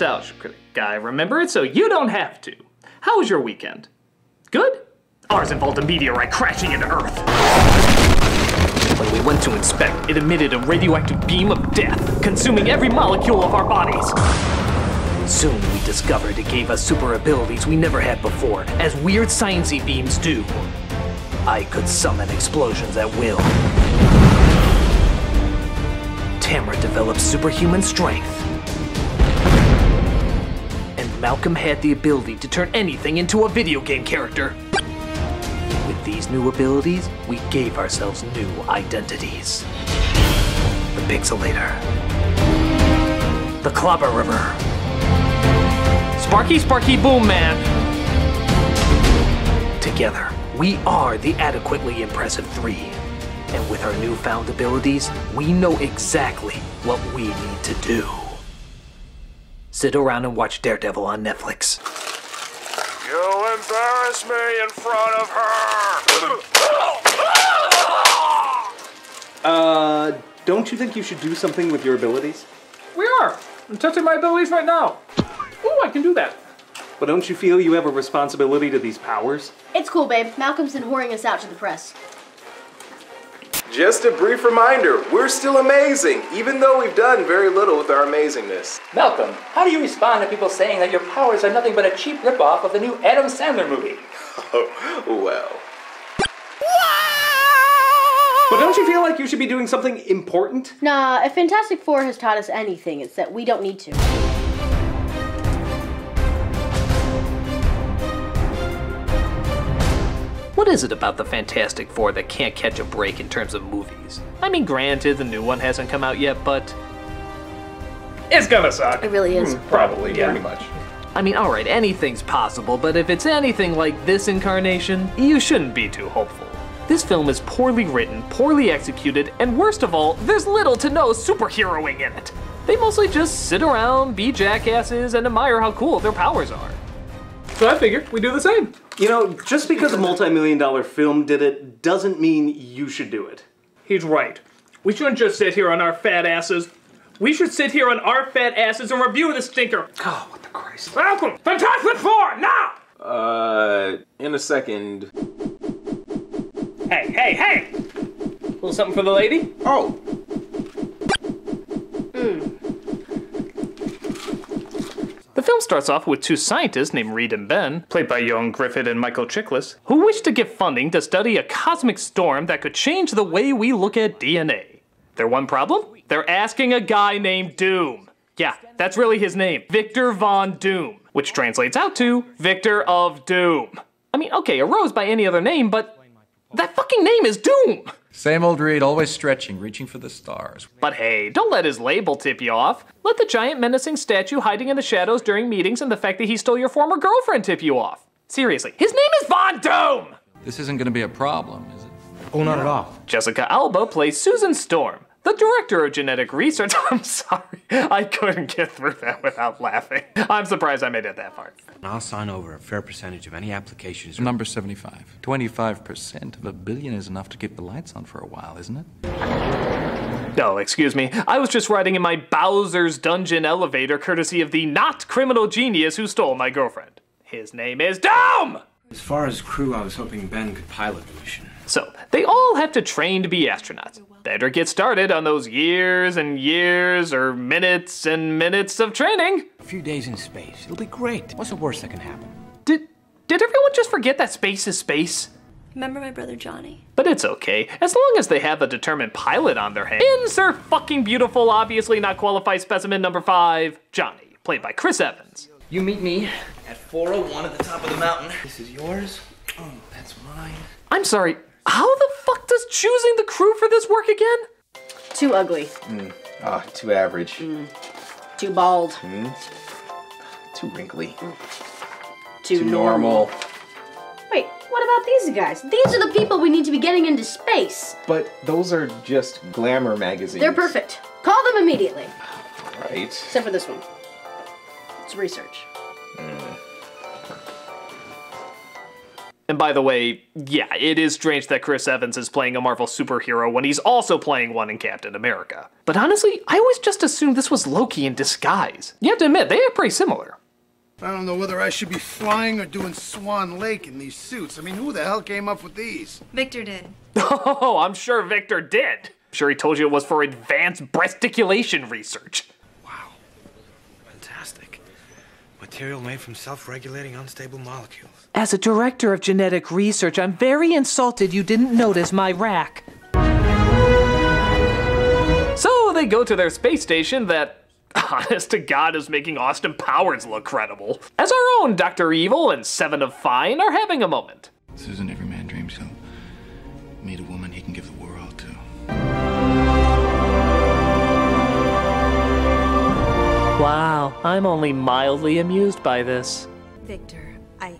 Nostalgia guy. Remember it so you don't have to. How was your weekend? Good? Ours involved a meteorite crashing into Earth. When we went to inspect, it emitted a radioactive beam of death, consuming every molecule of our bodies. Soon we discovered it gave us super abilities we never had before, as weird sciencey beams do. I could summon explosions at will. Tamara developed superhuman strength. Malcolm had the ability to turn anything into a video game character. With these new abilities, we gave ourselves new identities. The Pixelator. The Clobberer. Sparky Sparky Boom Man. Together, we are the adequately impressive three. And with our newfound abilities, we know exactly what we need to do. Sit around and watch Daredevil on Netflix. You embarrass me in front of her! Uh, don't you think you should do something with your abilities? We are! I'm testing my abilities right now. Ooh, I can do that. But don't you feel you have a responsibility to these powers? It's cool, babe. Malcolm's been whoring us out to the press. Just a brief reminder, we're still amazing, even though we've done very little with our amazingness. Malcolm, how do you respond to people saying that your powers are nothing but a cheap ripoff of the new Adam Sandler movie? Oh, well. But don't you feel like you should be doing something important? Nah, if Fantastic Four has taught us anything, it's that we don't need to. Is it about the Fantastic Four that can't catch a break in terms of movies? I mean, granted, the new one hasn't come out yet, but. It's gonna suck. It really is. Hmm, probably, pretty much. I mean, alright, anything's possible, but if it's anything like this incarnation, you shouldn't be too hopeful. This film is poorly written, poorly executed, and worst of all, there's little to no superheroing in it. They mostly just sit around, be jackasses, and admire how cool their powers are. So I figured we do the same. You know, just because a multi-million dollar film did it doesn't mean you should do it. He's right. We shouldn't just sit here on our fat asses. We should sit here on our fat asses and review the stinker. Oh, what the Christ. Malcolm, Fantastic Four, now! Uh, in a second. Hey, hey, hey! A little something for the lady? Oh, The film starts off with two scientists named Reed and Ben, played by Ioan Gruffudd and Michael Chiklis, who wish to get funding to study a cosmic storm that could change the way we look at DNA. Their one problem? They're asking a guy named Doom. Yeah, that's really his name, Victor Von Doom, which translates out to Victor of Doom. I mean, okay, a rose by any other name, but that fucking name is Doom! Same old Reed, always stretching, reaching for the stars. But hey, don't let his label tip you off. Let the giant menacing statue hiding in the shadows during meetings and the fact that he stole your former girlfriend tip you off. Seriously, his name is Von Doom! This isn't going to be a problem, is it? Oh, not at all. Jessica Alba plays Susan Storm, the director of genetic research. I'm sorry, I couldn't get through that without laughing. I'm surprised I made it that far. I'll sign over a fair percentage of any applications. Number 75. 25% of a billion is enough to keep the lights on for a while, isn't it? No, excuse me. I was just riding in my Bowser's Dungeon elevator courtesy of the not criminal genius who stole my girlfriend. His name is Doom! As far as crew, I was hoping Ben could pilot the mission. So, they all have to train to be astronauts. Better get started on those years and years or minutes and minutes of training. A few days in space. It'll be great. What's the worst that can happen? Did did everyone just forget that space is space? Remember my brother Johnny? But it's okay, as long as they have a determined pilot on their hands. Insert fucking beautiful, obviously not qualified specimen number five, Johnny, played by Chris Evans. You meet me at 401 at the top of the mountain. This is yours. Oh, that's mine. I'm sorry, how the fuck does choosing the crew for this work again? Too ugly. Hmm. ah, too average. Hmm. Too bald. Hmm. Too wrinkly. Too, Too normal. Wait, what about these guys? These are the people we need to be getting into space. But those are just glamour magazines. They're perfect. Call them immediately. Right. Except for this one. It's research. And by the way, yeah, it is strange that Chris Evans is playing a Marvel superhero when he's also playing one in Captain America. But honestly, I always just assumed this was Loki in disguise. You have to admit, they are pretty similar. I don't know whether I should be flying or doing Swan Lake in these suits. I mean, who the hell came up with these? Victor did. Oh, I'm sure Victor did. I'm sure he told you it was for advanced breasticulation research. Fantastic. Material made from self-regulating unstable molecules. As a director of genetic research, I'm very insulted you didn't notice my rack. So they go to their space station that, honest to God, is making Austin Powers look credible. As our own Dr. Evil and Seven of Fine are having a moment. Susan, every man Wow, I'm only mildly amused by this. Victor, I.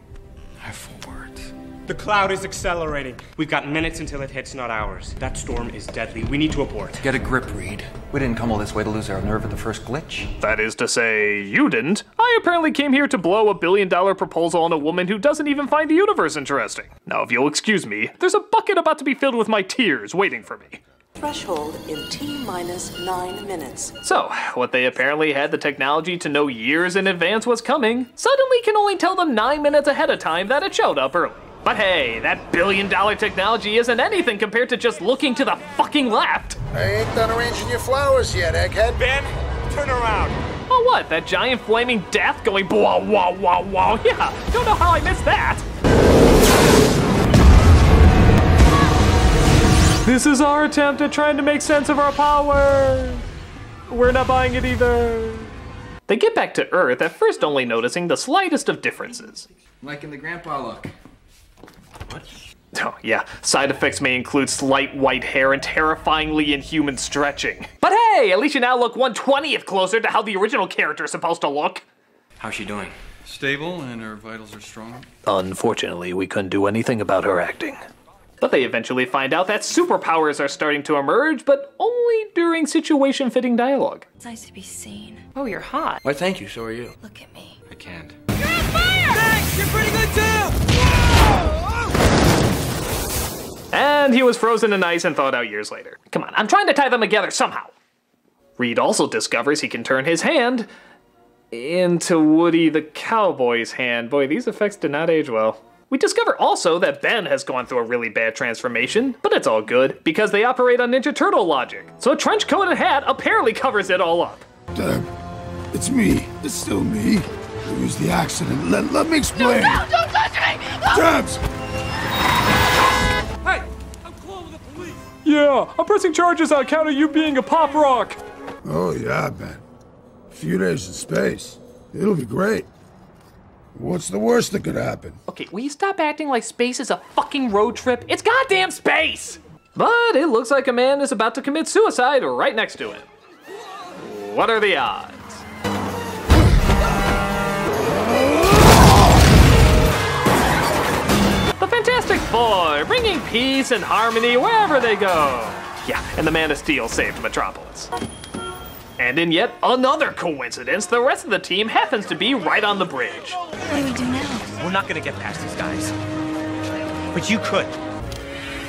I have four words. The cloud is accelerating. We've got minutes until it hits, not hours. That storm is deadly. We need to abort. Get a grip, Reed. We didn't come all this way to lose our nerve at the first glitch. That is to say, you didn't. I apparently came here to blow a billion dollar proposal on a woman who doesn't even find the universe interesting. Now, if you'll excuse me, there's a bucket about to be filled with my tears waiting for me. Threshold in T minus nine minutes. So, what they apparently had the technology to know years in advance was coming, suddenly can only tell them nine minutes ahead of time that it showed up early. But hey, that billion dollar technology isn't anything compared to just looking to the fucking left. I ain't done arranging your flowers yet, egghead. Ben, turn around. Oh, what? That giant flaming death going wah wah wah wah? Yeah, don't know how I missed that. This is our attempt at trying to make sense of our power. We're not buying it either. They get back to Earth, at first only noticing the slightest of differences. Like in the grandpa look. What? Oh, yeah, side effects may include slight white hair and terrifyingly inhuman stretching. But hey, at least you now look 120th closer to how the original character is supposed to look. How's she doing? Stable and her vitals are strong. Unfortunately, we couldn't do anything about her acting. But they eventually find out that superpowers are starting to emerge, but only during situation fitting dialogue. It's nice to be seen. Oh, you're hot. Why, thank you. So are you. Look at me. I can't. You're on fire! Thanks. You're pretty good too. And he was frozen in ice and thawed out years later. Come on, I'm trying to tie them together somehow. Reed also discovers he can turn his hand into Woody the Cowboy's hand. Boy, these effects did not age well. We discover also that Ben has gone through a really bad transformation, but it's all good because they operate on Ninja Turtle logic. So a trench coat and hat apparently covers it all up. Deb, it's me. It's still me. It was the accident. Let, let me explain. No, don't touch me. No. Debs! Hey, I'm calling the police. Yeah, I'm pressing charges on account of you being a pop rock. Oh, yeah, Ben. A few days in space. It'll be great. What's the worst that could happen? Okay, will you stop acting like space is a fucking road trip? It's goddamn space! But it looks like a man is about to commit suicide right next to him. What are the odds? The Fantastic Four, bringing peace and harmony wherever they go. Yeah, and the Man of Steel saved Metropolis. And in yet another coincidence, the rest of the team happens to be right on the bridge. What do we do now? We're not gonna get past these guys. But you could.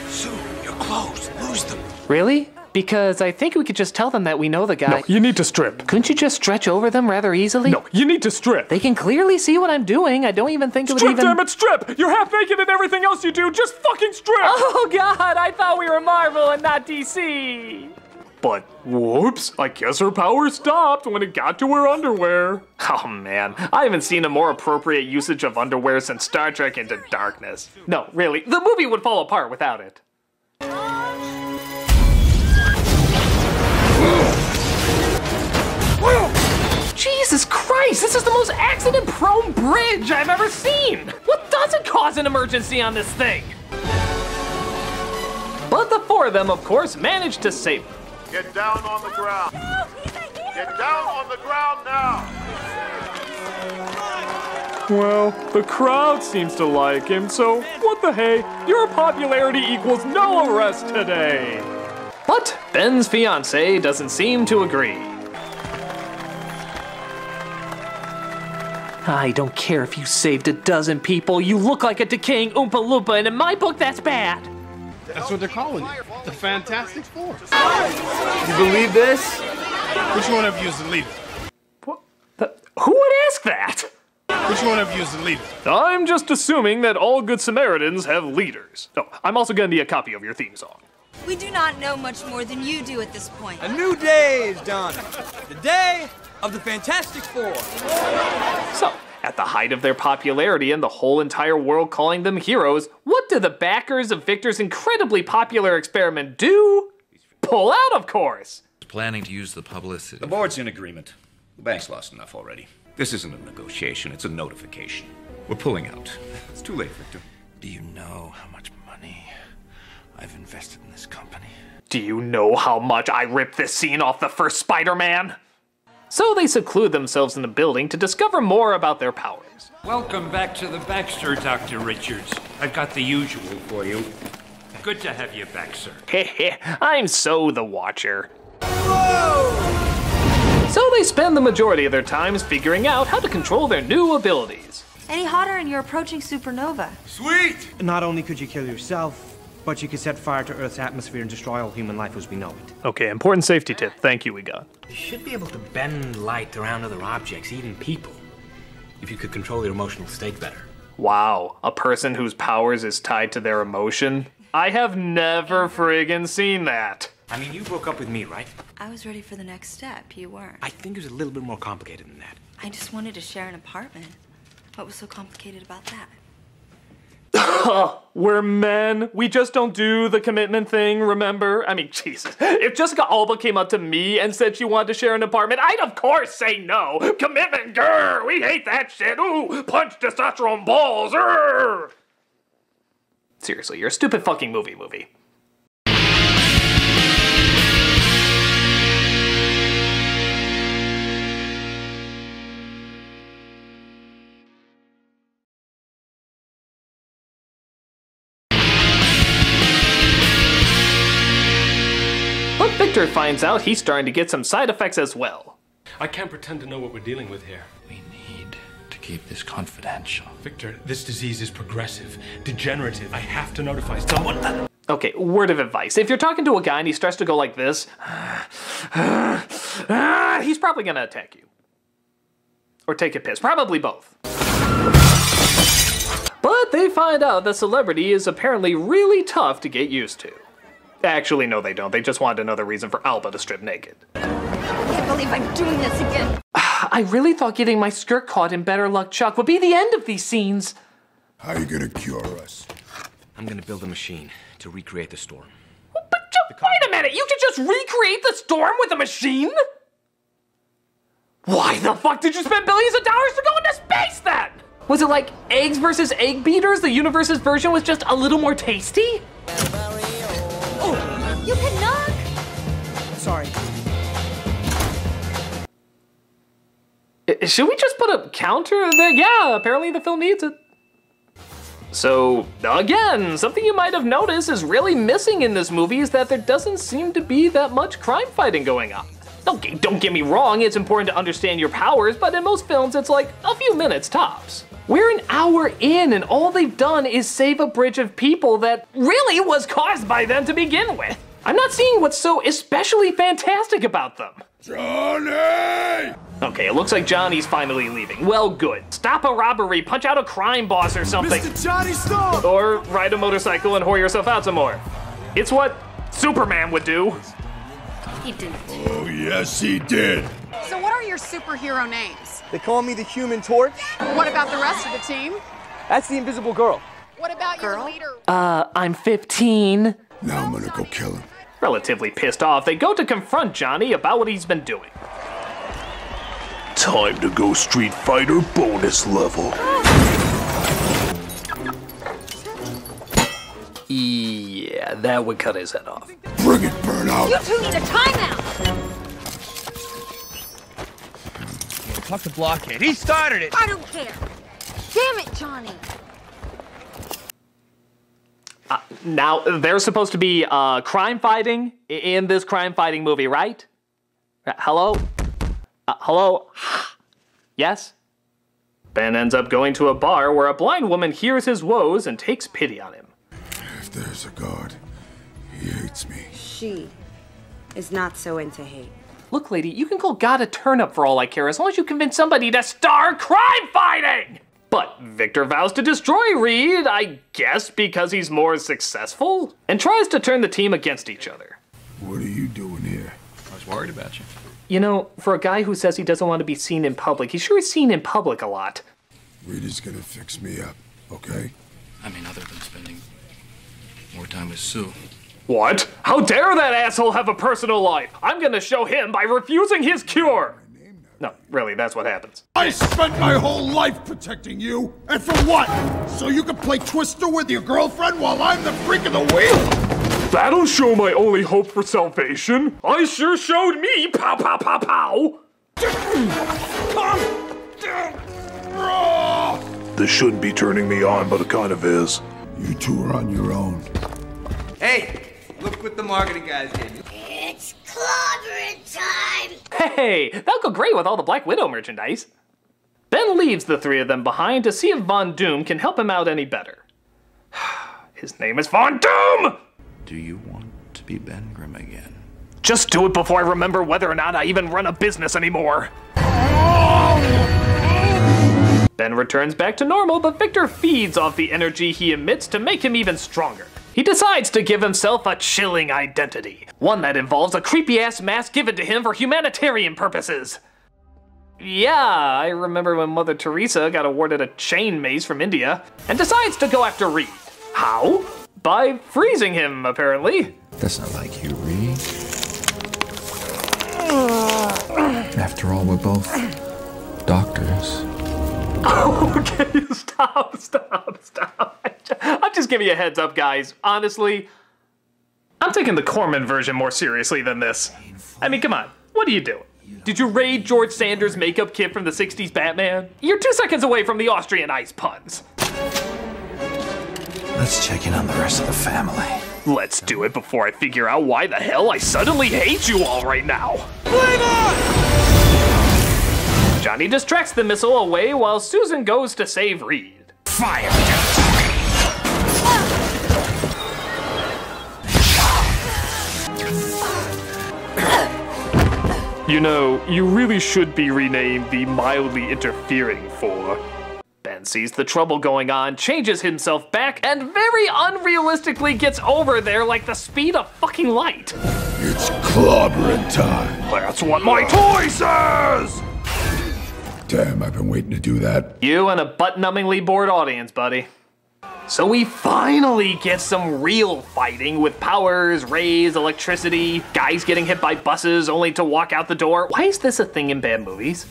Sue, you're close. Lose them. Really? Because I think we could just tell them that we know the guy. No, you need to strip. Couldn't you just stretch over them rather easily? No, you need to strip. They can clearly see what I'm doing. I don't even think it would even... Strip, damn it, strip! You're half naked and everything else you do, just fucking strip! Oh God! I thought we were Marvel and not DC. But whoops, I guess her power stopped when it got to her underwear. Oh man, I haven't seen a more appropriate usage of underwear since Star Trek Into Darkness. No, really, the movie would fall apart without it. Jesus Christ, this is the most accident prone bridge I've ever seen! What doesn't cause an emergency on this thing? But the four of them, of course, managed to save them. Get down on the ground. Get down on the ground now. Well, the crowd seems to like him, so what the hey? Your popularity equals no arrest today. But Ben's fiance doesn't seem to agree. I don't care if you saved a dozen people. You look like a decaying Oompa Loompa, and in my book, that's bad. That's what they're calling you. The Fantastic Four. You believe this? Which one of you is the leader? Who would ask that? Which one of you is the leader? I'm just assuming that all good Samaritans have leaders. Oh, I'm also gonna need a copy of your theme song. We do not know much more than you do at this point. A new day is dawned. The day of the Fantastic Four. So, at the height of their popularity and the whole entire world calling them heroes, what do the backers of Victor's incredibly popular experiment do? Pull out, of course! Planning to use the publicity. The board's in agreement. The bank's lost enough already. This isn't a negotiation, it's a notification. We're pulling out. It's too late, Victor. Do you know how much money I've invested in this company? Do you know how much I ripped this scene off the first Spider Man? So they seclude themselves in the building to discover more about their powers. Welcome back to the Baxter, Dr. Richards. I've got the usual for you. Good to have you back, sir. Heh I'm so the Watcher. So they spend the majority of their times figuring out how to control their new abilities. Any hotter and you're approaching supernova. Sweet! Not only could you kill yourself, but you could set fire to Earth's atmosphere and destroy all human life as we know it. Okay, important safety tip. Thank you, we got. You should be able to bend light around other objects, even people, if you could control your emotional state better. Wow, a person whose powers is tied to their emotion? I have never friggin' seen that. I mean, you broke up with me, right? I was ready for the next step. You weren't. I think it was a little bit more complicated than that. I just wanted to share an apartment. What was so complicated about that? We're men. We just don't do the commitment thing, remember? I mean, Jesus. If Jessica Alba came up to me and said she wanted to share an apartment, I'd of course say no. Commitment, grr, we hate that shit. Ooh, punch testosterone balls, grr. Seriously, you're a stupid fucking movie movie. But finds out he's starting to get some side effects as well. I can't pretend to know what we're dealing with here. We need to keep this confidential. Victor, this disease is progressive, degenerative. I have to notify someone. Okay, word of advice. If you're talking to a guy and he starts to go like this, he's probably gonna attack you. Or take a piss. Probably both. But they find out that celebrity is apparently really tough to get used to. Actually, no, they don't. They just wanted another reason for Alba to strip naked. I can't believe I'm doing this again. I really thought getting my skirt caught in Better Luck Chuck would be the end of these scenes. How are you gonna cure us? I'm gonna build a machine to recreate the storm. Wait a minute, you could just recreate the storm with a machine? Why the fuck did you spend billions of dollars to go into space then? Was it like eggs versus egg beaters? The universe's version was just a little more tasty? You can knock. Sorry. Should we just put a counter there? Yeah, apparently the film needs it. So, again, something you might have noticed is really missing in this movie is that there doesn't seem to be that much crime fighting going on. Okay, don't get me wrong, it's important to understand your powers, but in most films it's like a few minutes tops. We're an hour in and all they've done is save a bridge of people that really was caused by them to begin with. I'm not seeing what's so especially fantastic about them. Johnny! Okay, it looks like Johnny's finally leaving. Well, good. Stop a robbery, punch out a crime boss or something. Mr. Johnny Storm! Or ride a motorcycle and whore yourself out some more. It's what Superman would do. He didn't. Oh, yes, he did. So what are your superhero names? They call me the Human Torch. What about the rest of the team? That's the Invisible Girl. What about your leader? Uh, I'm 15. Now I'm gonna go kill him. Relatively pissed off, they go to confront Johnny about what he's been doing. Time to go Street Fighter bonus level. Yeah, that would cut his head off. Bring it, Burnout! You two need a timeout. Talk to Blockhead. He started it. I don't care. Damn it, Johnny. Uh, now, there's supposed to be uh, crime fighting in this crime fighting movie, right? Uh, hello? Uh, hello? yes? Ben ends up going to a bar where a blind woman hears his woes and takes pity on him. If there's a God, he hates me. She is not so into hate. Look, lady, you can call God a turnip for all I care, as long as you convince somebody to start crime fighting! But Victor vows to destroy Reed, I guess because he's more successful, and tries to turn the team against each other. What are you doing here? I was worried about you. You know, for a guy who says he doesn't want to be seen in public, he sure is seen in public a lot. Reed is gonna fix me up, okay? I mean, other than spending more time with Sue. What? How dare that asshole have a personal life? I'm gonna show him by refusing his cure! No, really, that's what happens. I spent my whole life protecting you, and for what? So you can play Twister with your girlfriend while I'm the freak of the wheel? That'll show my only hope for salvation. I sure showed me, pow pow pow pow! This shouldn't be turning me on, but it kind of is. You two are on your own. Hey, look what the marketing guys did. It's clobbering time! Hey, that'll go great with all the Black Widow merchandise. Ben leaves the three of them behind to see if Von Doom can help him out any better. His name is Von Doom! Do you want to be Ben Grimm again? Just do it before I remember whether or not I even run a business anymore. Ben returns back to normal, but Victor feeds off the energy he emits to make him even stronger. He decides to give himself a chilling identity, one that involves a creepy ass mask given to him for humanitarian purposes. Yeah, I remember when Mother Teresa got awarded a chain maze from India and decides to go after Reed. How? By freezing him, apparently. That's not like you, Reed. After all, we're both doctors. okay, stop, stop, stop. I'm just giving you a heads up, guys. Honestly, I'm taking the Corman version more seriously than this. I mean, come on, what are you doing? Did you raid George Sanders' makeup kit from the 60s Batman? You're two seconds away from the Austrian ice puns. Let's check in on the rest of the family. Let's do it before I figure out why the hell I suddenly hate you all right now. Johnny distracts the missile away while Susan goes to save Reed. Fire! You know, you really should be renamed the mildly interfering four. Ben sees the trouble going on, changes himself back, and very unrealistically gets over there like the speed of fucking light. It's clobbering time. That's what my toy says! Damn, I've been waiting to do that. You and a butt-numbingly bored audience, buddy. So we finally get some real fighting with powers, rays, electricity, guys getting hit by buses only to walk out the door. Why is this a thing in bad movies?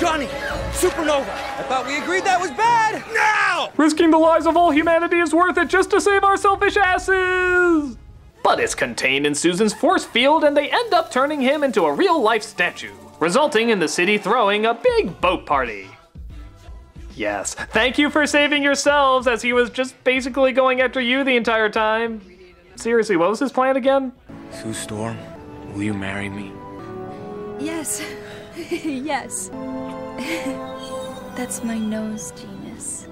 Johnny, supernova. I thought we agreed that was bad. Now! Risking the lives of all humanity is worth it just to save our selfish asses! But it's contained in Susan's force field and they end up turning him into a real-life statue, resulting in the city throwing a big boat party. Yes, thank you for saving yourselves as he was just basically going after you the entire time. Seriously, what was his plan again? Sue Storm, will you marry me? Yes. yes. That's my nose, Genius.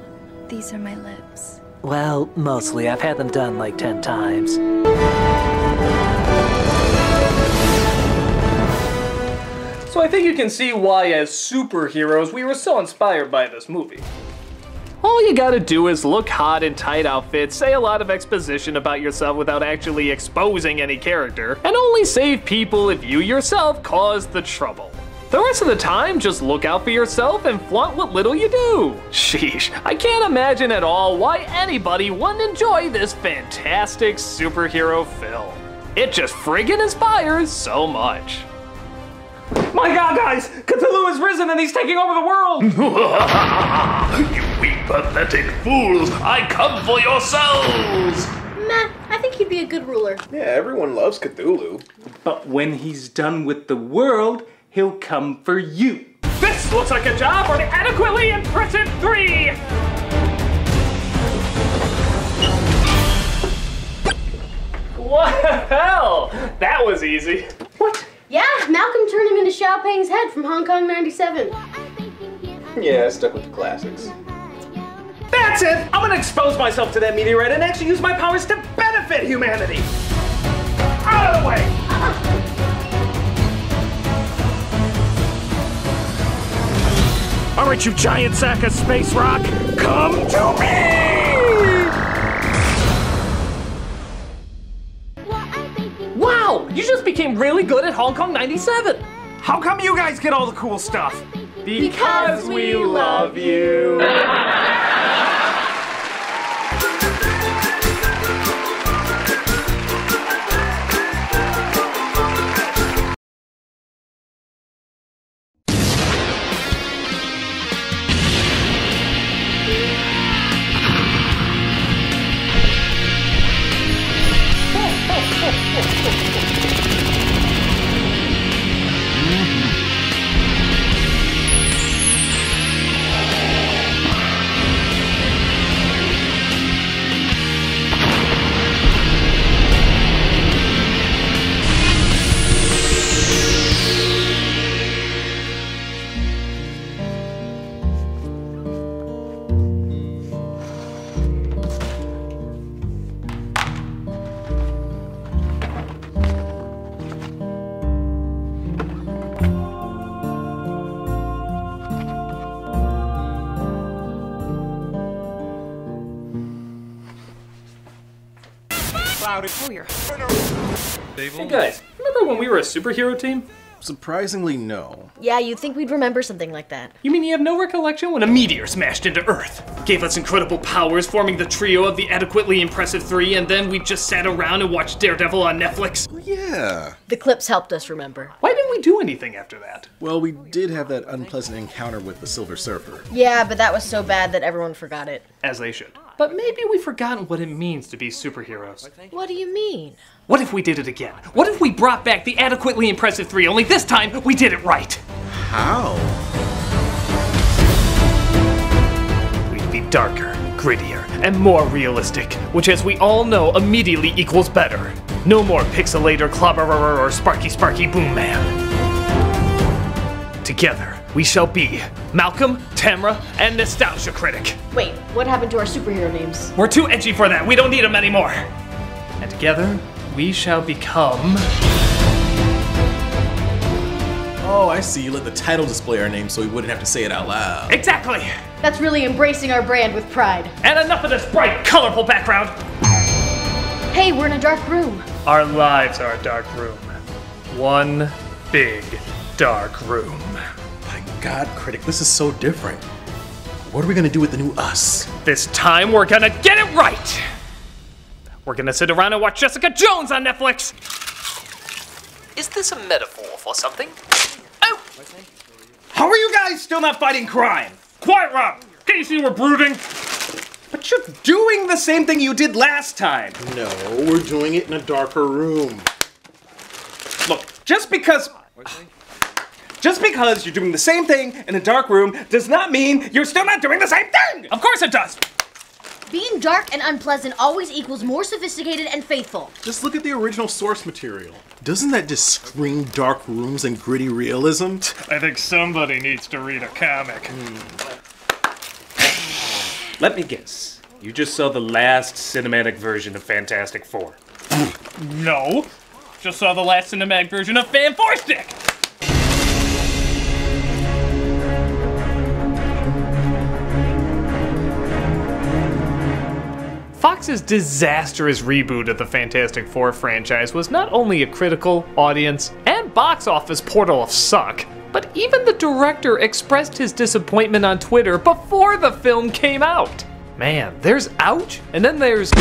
These are my lips. Well, mostly. I've had them done like ten times. So I think you can see why, as superheroes, we were so inspired by this movie. All you gotta do is look hot in tight outfits, say a lot of exposition about yourself without actually exposing any character, and only save people if you yourself caused the trouble. The rest of the time, just look out for yourself and flaunt what little you do. Sheesh, I can't imagine at all why anybody wouldn't enjoy this fantastic superhero film. It just friggin' inspires so much. My god, guys! Cthulhu has risen and he's taking over the world! you weak, pathetic fools! I come for your souls! Meh, I think he'd be a good ruler. Yeah, everyone loves Cthulhu. But when he's done with the world, he'll come for you. This looks like a job for the adequately impressive three! Well, that was easy. What? Yeah, Malcolm turned him into Xiaoping's head from Hong Kong 97. Yeah, I stuck with the classics. That's it! I'm gonna expose myself to that meteorite and actually use my powers to benefit humanity! Out of the way! Alright, you giant sack of space rock, come to me! Wow! You just became really good at Hong Kong 97! How come you guys get all the cool stuff? Because we love you! Hey guys, remember when we were a superhero team? Surprisingly, no. Yeah, you'd think we'd remember something like that. You mean you have no recollection when a meteor smashed into Earth? Gave us incredible powers, forming the trio of the adequately impressive three, and then we just sat around and watched Daredevil on Netflix? Yeah. The clips helped us remember. Why didn't we do anything after that? Well, we did have that unpleasant encounter with the Silver Surfer. Yeah, but that was so bad that everyone forgot it. As they should. But maybe we've forgotten what it means to be superheroes. What do you mean? What if we did it again? What if we brought back the adequately impressive three, only this time we did it right? How? We'd be darker, grittier, and more realistic, which, as we all know, immediately equals better. No more pixelator, clobberer, or sparky sparky boom man. Together, we shall be Malcolm, Tamara, and Nostalgia Critic. Wait, what happened to our superhero names? We're too edgy for that. We don't need them anymore. And together, we shall become. Oh, I see. You let the title display our name so we wouldn't have to say it out loud. Exactly! That's really embracing our brand with pride. And enough of this bright, colorful background! Hey, we're in a dark room. Our lives are a dark room. One big, dark room. My God, Critic, this is so different. What are we gonna do with the new us? This time we're gonna get it right! We're gonna sit around and watch Jessica Jones on Netflix! Is this a metaphor for something? Oh! How are you guys still not fighting crime? Quiet, Rob! Can't you see we're brooding? But you're doing the same thing you did last time! No, we're doing it in a darker room. Look, just because. Just because you're doing the same thing in a dark room does not mean you're still not doing the same thing! Of course it does! Being dark and unpleasant always equals more sophisticated and faithful. Just look at the original source material. Doesn't that just scream dark rooms and gritty realism? I think somebody needs to read a comic. Hmm. Let me guess. You just saw the last cinematic version of Fantastic Four. no. Just saw the last cinematic version of Fan Four Stick! Fox's disastrous reboot of the Fantastic Four franchise was not only a critical, audience, and box office portal of suck, but even the director expressed his disappointment on Twitter before the film came out. Man, there's ouch, and then there's.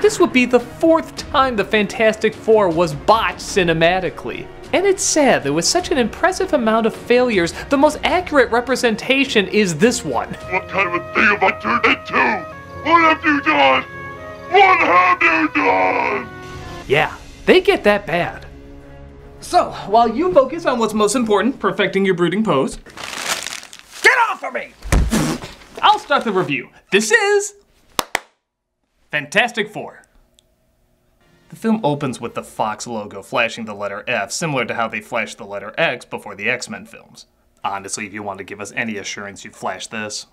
This would be the fourth time the Fantastic Four was botched cinematically. And it's sad that with such an impressive amount of failures, the most accurate representation is this one. What kind of a thing have I turned into? What have you done? What have you done? Yeah, they get that bad. So, while you focus on what's most important, perfecting your brooding pose, get off of me! I'll start the review. This is Fantastic Four. The film opens with the Fox logo flashing the letter F, similar to how they flashed the letter X before the X Men films. Honestly, if you want to give us any assurance you'd flash this.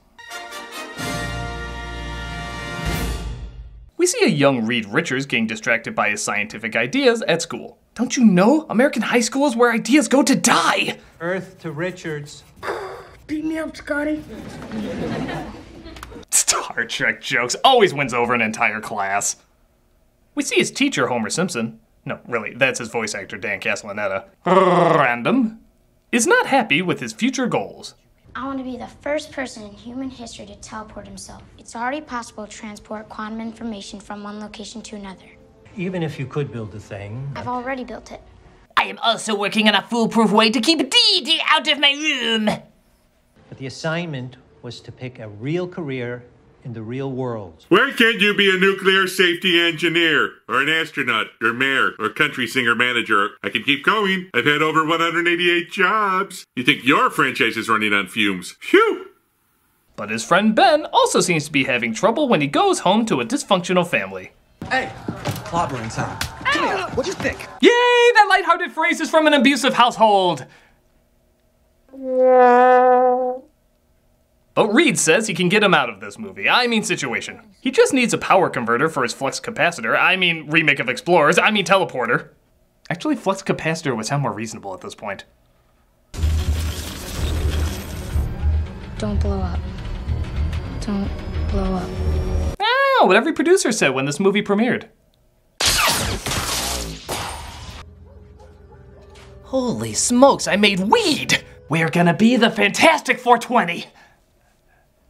We see a young Reed Richards getting distracted by his scientific ideas at school. Don't you know? American high school is where ideas go to die! Earth to Richards. Beat me up, Scotty. Star Trek jokes always wins over an entire class. We see his teacher, Homer Simpson. No, really, that's his voice actor, Dan Castellaneta. Random. Is not happy with his future goals. I want to be the first person in human history to teleport himself. It's already possible to transport quantum information from one location to another. Even if you could build the thing. I've already built it. I am also working on a foolproof way to keep Dee Dee out of my room. But the assignment was to pick a real career in the real world. Why can't you be a nuclear safety engineer, or an astronaut, or mayor, or country singer manager? I can keep going. I've had over 188 jobs. You think your franchise is running on fumes? Phew! But his friend Ben also seems to be having trouble when he goes home to a dysfunctional family. Hey, Clobber in town. Come here. What'd you think? Yay, that lighthearted phrase is from an abusive household. But Reed says he can get him out of this movie. I mean situation. He just needs a power converter for his flux capacitor. I mean remake of Explorers. I mean teleporter. Actually, flux capacitor would sound more reasonable at this point. Don't blow up. Don't blow up. Ah, what every producer said when this movie premiered. Holy smokes, I made weed! We're gonna be the Fantastic 420!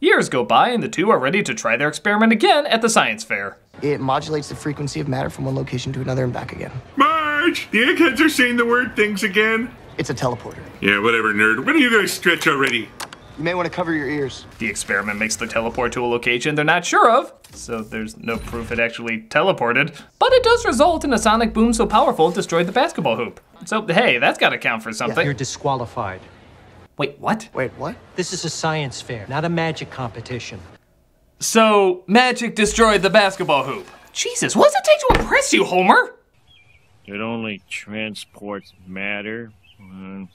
Years go by and the two are ready to try their experiment again at the science fair. It modulates the frequency of matter from one location to another and back again. Marge, the eggheads are saying the word things again. It's a teleporter. Yeah, whatever, nerd. When are you gonna stretch already? You may want to cover your ears. The experiment makes the teleport to a location they're not sure of, so there's no proof it actually teleported. But it does result in a sonic boom so powerful it destroyed the basketball hoop. So hey, that's gotta count for something. You're disqualified. Wait, what? Wait, what? This is a science fair, not a magic competition. So, magic destroyed the basketball hoop. Jesus, what does it take to impress you, Homer? It only transports matter. Uh,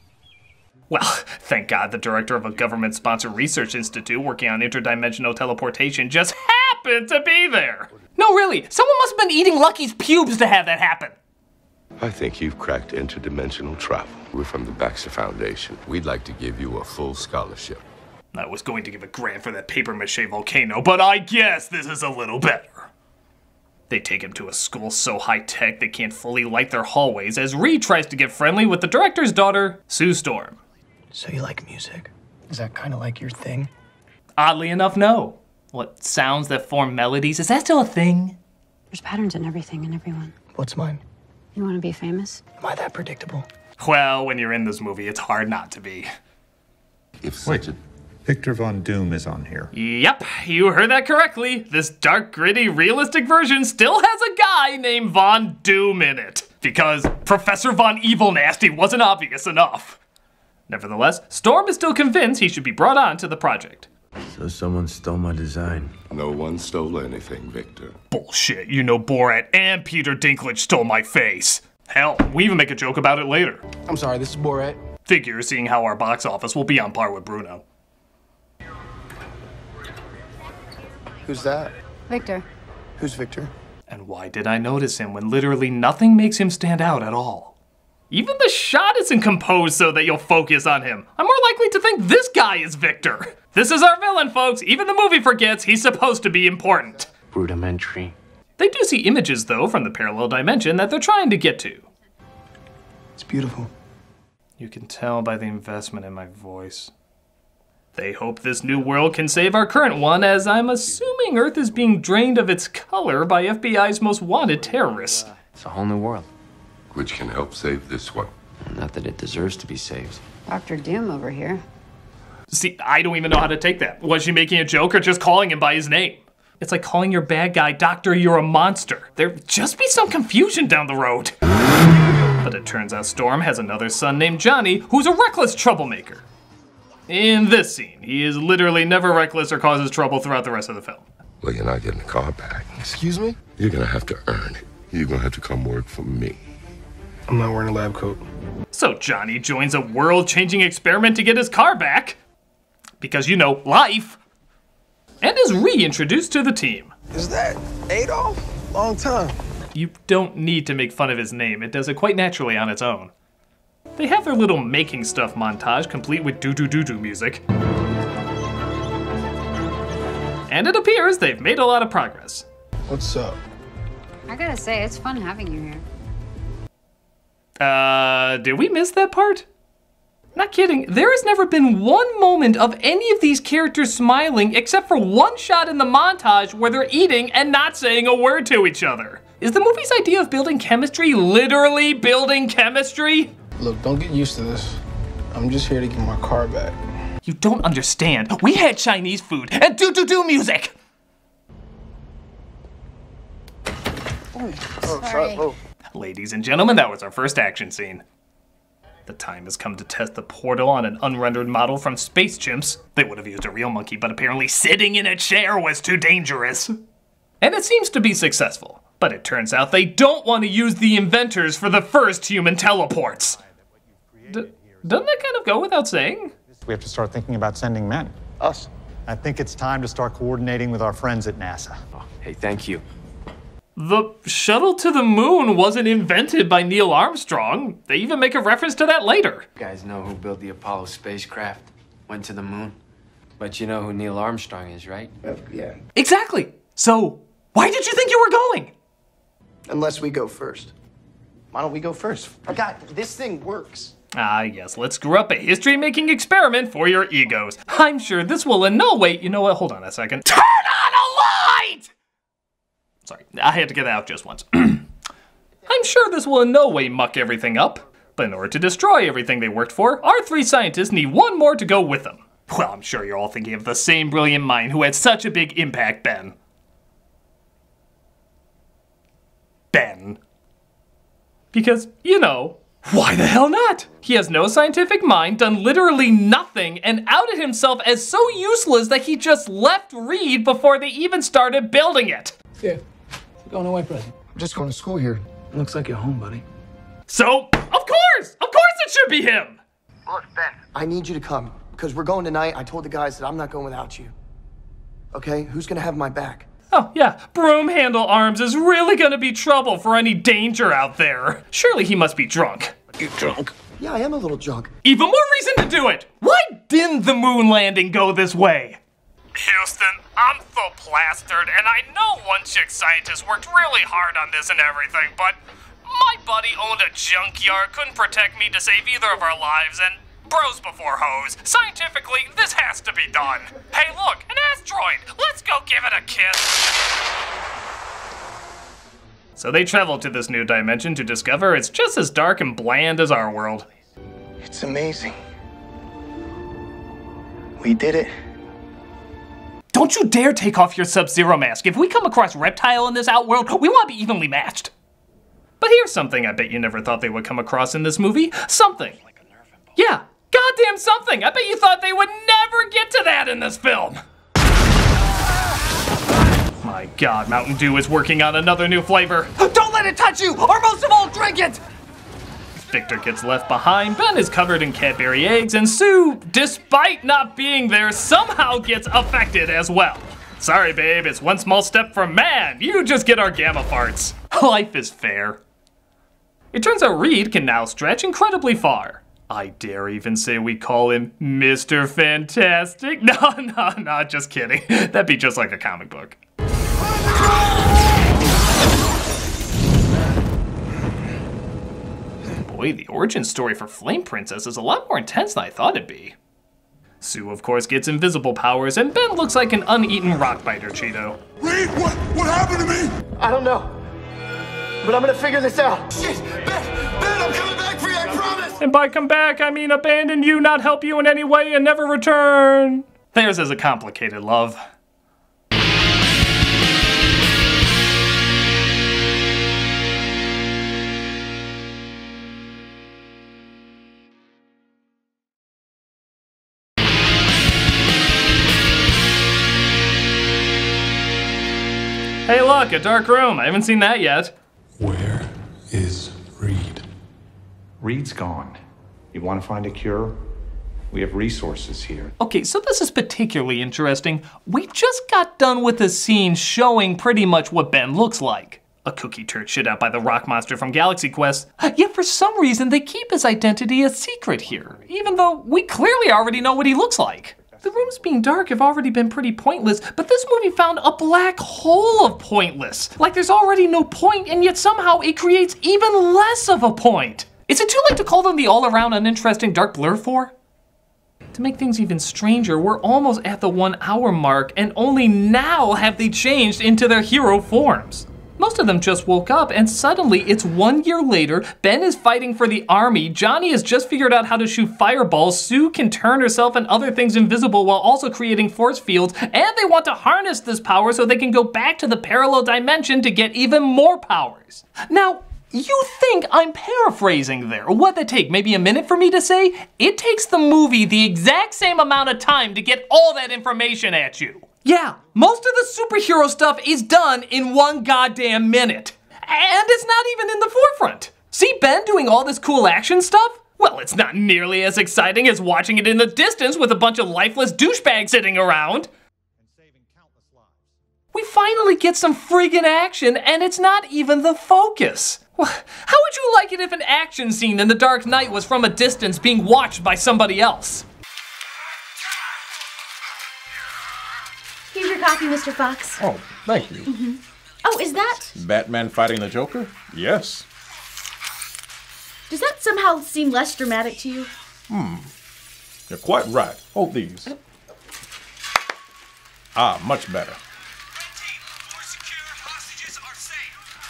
Well, thank God the director of a government sponsored research institute working on interdimensional teleportation just happened to be there. No, really, someone must have been eating Lucky's pubes to have that happen. I think you've cracked interdimensional travel. We're from the Baxter Foundation. We'd like to give you a full scholarship. I was going to give a grant for that paper mache volcano, but I guess this is a little better. They take him to a school so high tech they can't fully light their hallways as Reed tries to get friendly with the director's daughter, Sue Storm. So you like music? Is that kind of like your thing? Oddly enough, no. What sounds that form melodies, is that still a thing? There's patterns in everything and everyone. What's mine? You want to be famous? Am I that predictable? Well, when you're in this movie, it's hard not to be. If such a Victor Von Doom is on here. Yep, you heard that correctly. This dark, gritty, realistic version still has a guy named Von Doom in it. Because Professor Von Evil Nasty wasn't obvious enough. Nevertheless, Storm is still convinced he should be brought on to the project. So someone stole my design. No one stole anything, Victor. Bullshit, you know Borat and Peter Dinklage stole my face. Hell, we even make a joke about it later. I'm sorry, this is Borat. Figure, seeing how our box office will be on par with Bruno. Who's that? Victor. Who's Victor? And why did I notice him when literally nothing makes him stand out at all? Even the shot isn't composed so that you'll focus on him. I'm more likely to think this guy is Victor. This is our villain, folks. Even the movie forgets he's supposed to be important. Rudimentary. They do see images, though, from the parallel dimension that they're trying to get to. It's beautiful. You can tell by the investment in my voice. They hope this new world can save our current one, as I'm assuming Earth is being drained of its color by FBI's most wanted terrorists. It's a whole new world. Which can help save this one. Not that it deserves to be saved. Dr. Doom over here. See, I don't even know how to take that. Was she making a joke or just calling him by his name? It's like calling your bad guy Doctor, you're a monster. There'd just be some confusion down the road. But it turns out Storm has another son named Johnny who's a reckless troublemaker. In this scene, he is literally never reckless or causes trouble throughout the rest of the film. Well, you're not getting the car back. Excuse me? You're gonna have to earn it. You're gonna have to come work for me. I'm not wearing a lab coat. So Johnny joins a world changing experiment to get his car back. Because, you know, life. And is reintroduced to the team. Is that Adolf? Long time. You don't need to make fun of his name, it does it quite naturally on its own. They have their little making stuff montage complete with doo doo doo doo music. And it appears they've made a lot of progress. What's up? I gotta say, it's fun having you here. Uh, did we miss that part? Not kidding. There has never been one moment of any of these characters smiling except for one shot in the montage where they're eating and not saying a word to each other. Is the movie's idea of building chemistry literally building chemistry? Look, don't get used to this. I'm just here to get my car back. You don't understand. We had Chinese food and doo doo doo music. Oh, sorry. Oh. Ladies and gentlemen, that was our first action scene. The time has come to test the portal on an unrendered model from Space Chimps. They would have used a real monkey, but apparently sitting in a chair was too dangerous. And it seems to be successful. But it turns out they don't want to use the inventors for the first human teleports. D- doesn't that kind of go without saying? We have to start thinking about sending men. Us. I think it's time to start coordinating with our friends at NASA. Hey, thank you. The shuttle to the moon wasn't invented by Neil Armstrong. They even make a reference to that later. You guys know who built the Apollo spacecraft? Went to the moon? But you know who Neil Armstrong is, right? yeah. Exactly. So, why did you think you were going? Unless we go first. Why don't we go first? I got this thing works. Ah, yes, let's screw up a history making experiment for your egos. I'm sure this will in no way. You know what? Hold on a second. Turn on a light! Sorry, I had to get that out just once. I'm sure this will in no way muck everything up, but in order to destroy everything they worked for, our three scientists need one more to go with them. Well, I'm sure you're all thinking of the same brilliant mind who had such a big impact, Ben. Ben. Because, you know, why the hell not? He has no scientific mind, done literally nothing, and outed himself as so useless that he just left Reed before they even started building it. Yeah. Going away present. I'm just going to school here. Looks like you're home, buddy. So, of course! Of course it should be him! Look, Ben. I need you to come because we're going tonight. I told the guys that I'm not going without you. Okay? Who's gonna have my back? Oh, yeah, Broom Handle Arms is really gonna be trouble for any danger out there. Surely he must be drunk. You drunk? Yeah, I am a little drunk. Even more reason to do it! Why didn't the moon landing go this way? Houston, I'm so plastered, and I know one chick scientist worked really hard on this and everything, but my buddy owned a junkyard, couldn't protect me to save either of our lives, and bros before hoes. Scientifically, this has to be done. Hey, look, an asteroid! Let's go give it a kiss! So they travel to this new dimension to discover it's just as dark and bland as our world. It's amazing. We did it. Don't you dare take off your Sub-Zero mask. If we come across Reptile in this outworld, we want to be evenly matched. But here's something I bet you never thought they would come across in this movie. Something. Yeah, goddamn something. I bet you thought they would never get to that in this film. My god, Mountain Dew is working on another new flavor. Don't let it touch you, or most of all, drink it! Victor gets left behind, Ben is covered in Cadbury eggs, and Sue, despite not being there, somehow gets affected as well. Sorry, babe, it's one small step for man. You just get our gamma farts. Life is fair. It turns out Reed can now stretch incredibly far. I dare even say we call him Mr. Fantastic. No, no, no, just kidding. That'd be just like a comic book. Boy, the origin story for Flame Princess is a lot more intense than I thought it'd be. Sue, of course, gets invisible powers, and Ben looks like an uneaten rock biter Cheeto. Reed, what? What happened to me? I don't know. But I'm gonna figure this out. Shit, Ben, Ben, I'm coming back for you, I promise. And by come back, I mean abandon you, not help you in any way, and never return. Theirs is a complicated love. Hey look, a dark room. I haven't seen that yet. Where is Reed? Reed's gone. You want to find a cure? We have resources here. Okay, so this is particularly interesting. We just got done with a scene showing pretty much what Ben looks like. A cookie turd shit out by the rock monster from Galaxy Quest. Yet for some reason, they keep his identity a secret here, even though we clearly already know what he looks like. The rooms being dark have already been pretty pointless, but this movie found a black hole of pointless. Like there's already no point, and yet somehow it creates even less of a point. Is it too late to call them the all-around uninteresting dark blur for? To make things even stranger, we're almost at the one hour mark, and only now have they changed into their hero forms. Most of them just woke up, and suddenly it's one year later. Ben is fighting for the army. Johnny has just figured out how to shoot fireballs. Sue can turn herself and other things invisible while also creating force fields. And they want to harness this power so they can go back to the parallel dimension to get even more powers. Now, you think I'm paraphrasing there. What'd it take? Maybe a minute for me to say? It takes the movie the exact same amount of time to get all that information at you. Yeah, most of the superhero stuff is done in one goddamn minute. And it's not even in the forefront. See Ben doing all this cool action stuff? Well, it's not nearly as exciting as watching it in the distance with a bunch of lifeless douchebags sitting around. We finally get some friggin' action, and it's not even the focus. How would you like it if an action scene in The Dark Knight was from a distance being watched by somebody else? Your copy, Mr. Fox. Oh, thank you. hmm Oh, is that? Batman fighting the Joker? Yes. Does that somehow seem less dramatic to you? Hmm. You're quite right. Hold these. Ah, much better.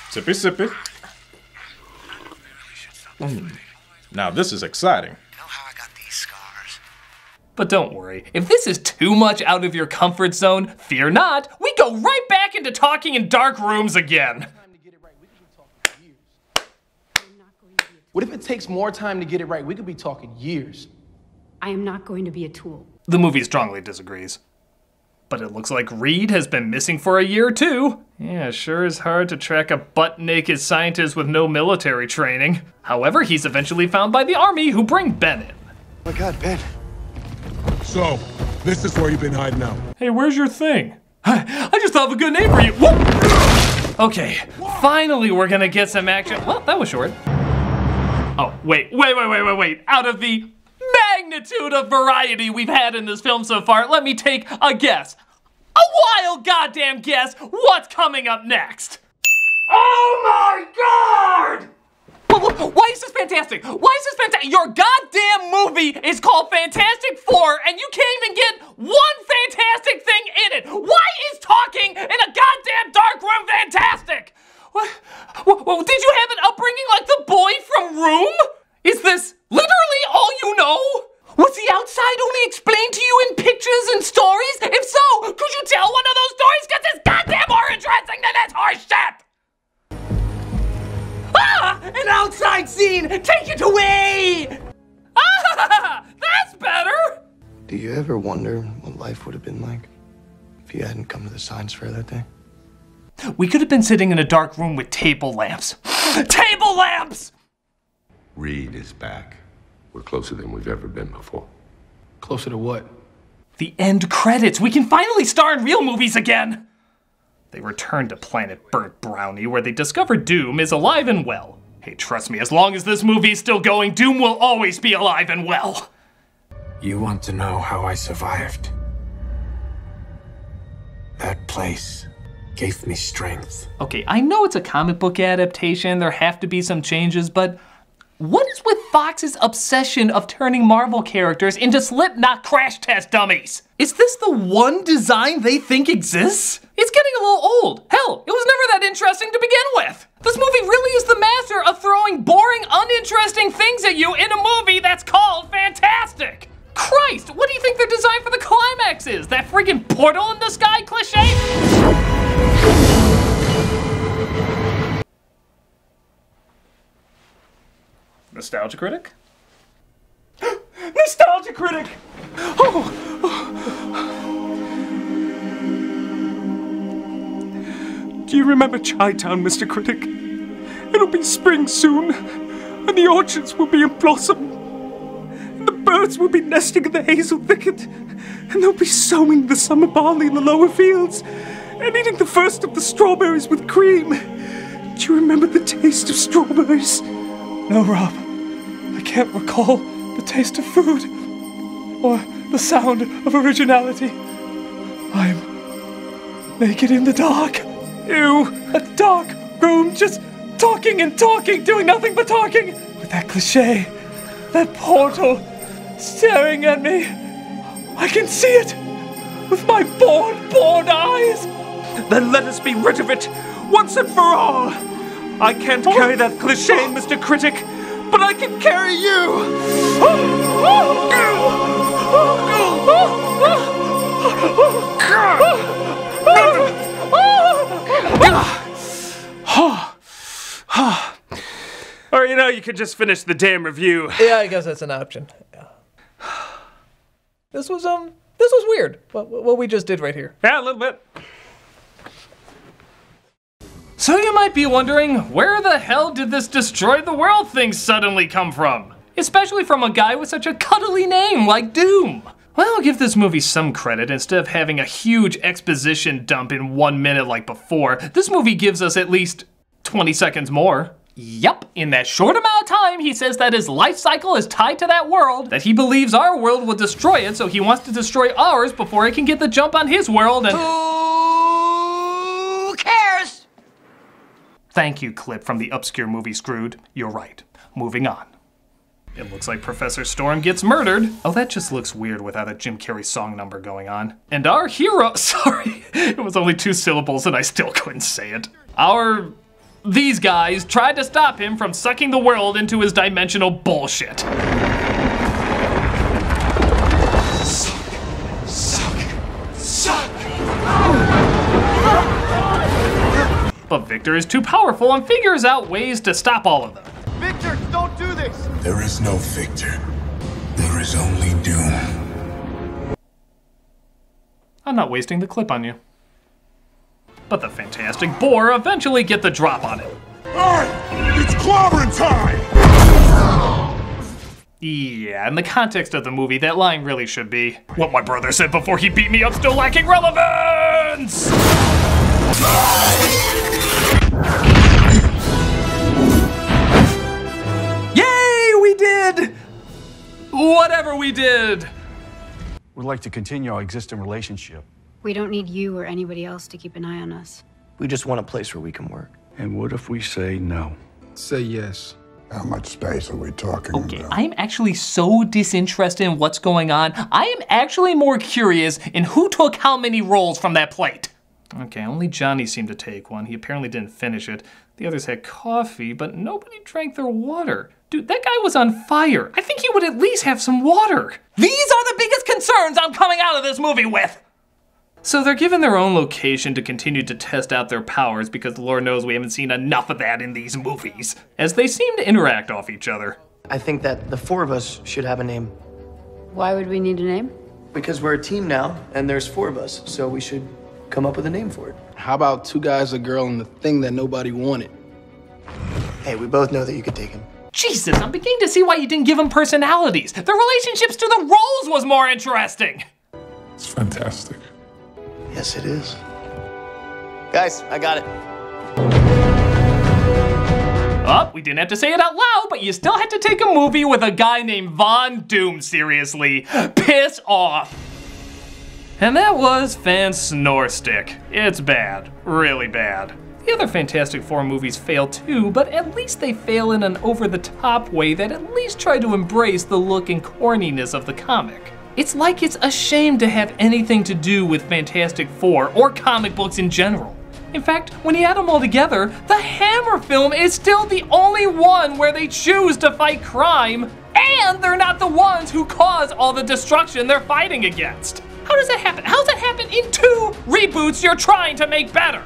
Sippy, sippy. Mm. Now this is exciting. But don't worry, if this is too much out of your comfort zone, fear not, we go right back into talking in dark rooms again. What if it takes more time to get it right? We could be talking years. I am not going to be a tool. The movie strongly disagrees. But it looks like Reed has been missing for a year too. Yeah, sure is hard to track a butt naked scientist with no military training. However, he's eventually found by the army who bring Ben in. Oh my god, Ben. So, this is where you've been hiding out. Hey, where's your thing? I just thought of a good name for you. Whoop! Okay, finally we're gonna get some action. Well, that was short. Oh, wait, wait, wait, wait, wait, wait. Out of the magnitude of variety we've had in this film so far, let me take a guess. A wild goddamn guess what's coming up next. Oh my god! Why is this fantastic? Why is this fantastic? Your goddamn movie is called Fantastic Four, and you can't even get one fantastic thing in it. Why is talking in a goddamn dark room fantastic? What, did you have an upbringing like the boy from Room? Is this literally all you know? Was the outside only explained to you in pictures and stories? If so, could you tell one of those stories? Cause it's goddamn more interesting than this horse shit! Ah! An outside scene! Take it away! Ah! That's better! Do you ever wonder what life would have been like if you hadn't come to the science fair that day? We could have been sitting in a dark room with table lamps. table lamps! Reed is back. We're closer than we've ever been before. Closer to what? The end credits. We can finally star in real movies again. They return to Planet Burnt Brownie, where they discover Doom is alive and well. Hey, trust me, as long as this movie is still going, Doom will always be alive and well. You want to know how I survived? That place gave me strength. Okay, I know it's a comic book adaptation, there have to be some changes, but what is with Fox's obsession of turning Marvel characters into Slipknot crash test dummies? Is this the one design they think exists? It's getting a little You Town, Mr. Critic? It'll be spring soon. and the orchards will be in blossom. And the birds will be nesting in the hazel thicket, and they'll be sowing the summer barley in the lower fields, and eating the first of the strawberries with cream. Do you remember the taste of strawberries? No, Rob. I can't recall the taste of food or the sound of originality. I'm naked in the dark. Ew, a dark room, just talking and talking, doing nothing but talking. With that cliche, that portal staring at me. I can see it with my bored, bored eyes. Then let us be rid of it once and for all. I can't carry that cliche, Mr. Critic, but I can carry you. Or, you know, you could just finish the damn review. Yeah, I guess that's an option. Yeah. This was um, this was weird. What, what we just did right here. Yeah, a little bit. So you might be wondering, where the hell did this destroy the world thing suddenly come from? Especially from a guy with such a cuddly name like Doom. Well, I'll give this movie some credit. Instead of having a huge exposition dump in one minute like before, this movie gives us at least 20 seconds more. Yup, in that short amount of time, he says that his life cycle is tied to that world, that he believes our world will destroy it, so he wants to destroy ours before it can get the jump on his world and. Who cares? Thank you, clip from the obscure movie Screwed. You're right. Moving on. It looks like Professor Storm gets murdered. Oh, that just looks weird without a Jim Carrey song number going on. And our hero, sorry, it was only two syllables and I still couldn't say it. Our these guys tried to stop him from sucking the world into his dimensional bullshit. But Victor is too powerful and figures out ways to stop all of them. There is no victor. There is only doom. I'm not wasting the clip on you. But the Fantastic Bore eventually get the drop on it. Alright, it's clobbering time! Yeah, in the context of the movie, that line really should be what my brother said before he beat me up still lacking relevance! Did! Whatever we did! We'd like to continue our existing relationship. We don't need you or anybody else to keep an eye on us. We just want a place where we can work. And what if we say no? Say yes. How much space are we talking Okay, I'm actually so disinterested in what's going on. I am actually more curious in who took how many rolls from that plate. Okay, only Johnny seemed to take one. He apparently didn't finish it. The others had coffee, but nobody drank their water. Dude, that guy was on fire. I think he would at least have some water. These are the biggest concerns I'm coming out of this movie with. So they're given their own location to continue to test out their powers because Lord knows we haven't seen enough of that in these movies, as they seem to interact off each other. I think that the four of us should have a name. Why would we need a name? Because we're a team now, and there's four of us, so we should come up with a name for it. How about two guys, a girl, and the thing that nobody wanted? Hey, we both know that you could take him. Jesus, I'm beginning to see why you didn't give them personalities. Their relationships to the roles was more interesting. It's fantastic. Yes, it is. Guys, I got it. Oh, we didn't have to say it out loud, but you still had to take a movie with a guy named Von Doom seriously. Piss off. And that was Fan Snorestick. It's bad. Really bad. The other Fantastic Four movies fail too, but at least they fail in an over the top way that at least try to embrace the look and corniness of the comic. It's like it's a shame to have anything to do with Fantastic Four or comic books in general. In fact, when you add them all together, the Hammer film is still the only one where they choose to fight crime, and they're not the ones who cause all the destruction they're fighting against. How does that happen? How does that happen in two reboots you're trying to make better?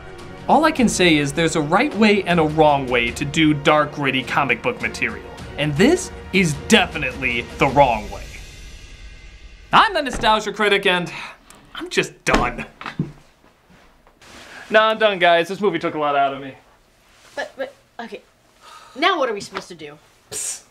All I can say is there's a right way and a wrong way to do dark, gritty comic book material, and this is definitely the wrong way. I'm the Nostalgia Critic, and I'm just done. Nah, I'm done, guys. This movie took a lot out of me. But, but, okay. Now what are we supposed to do? Whoa.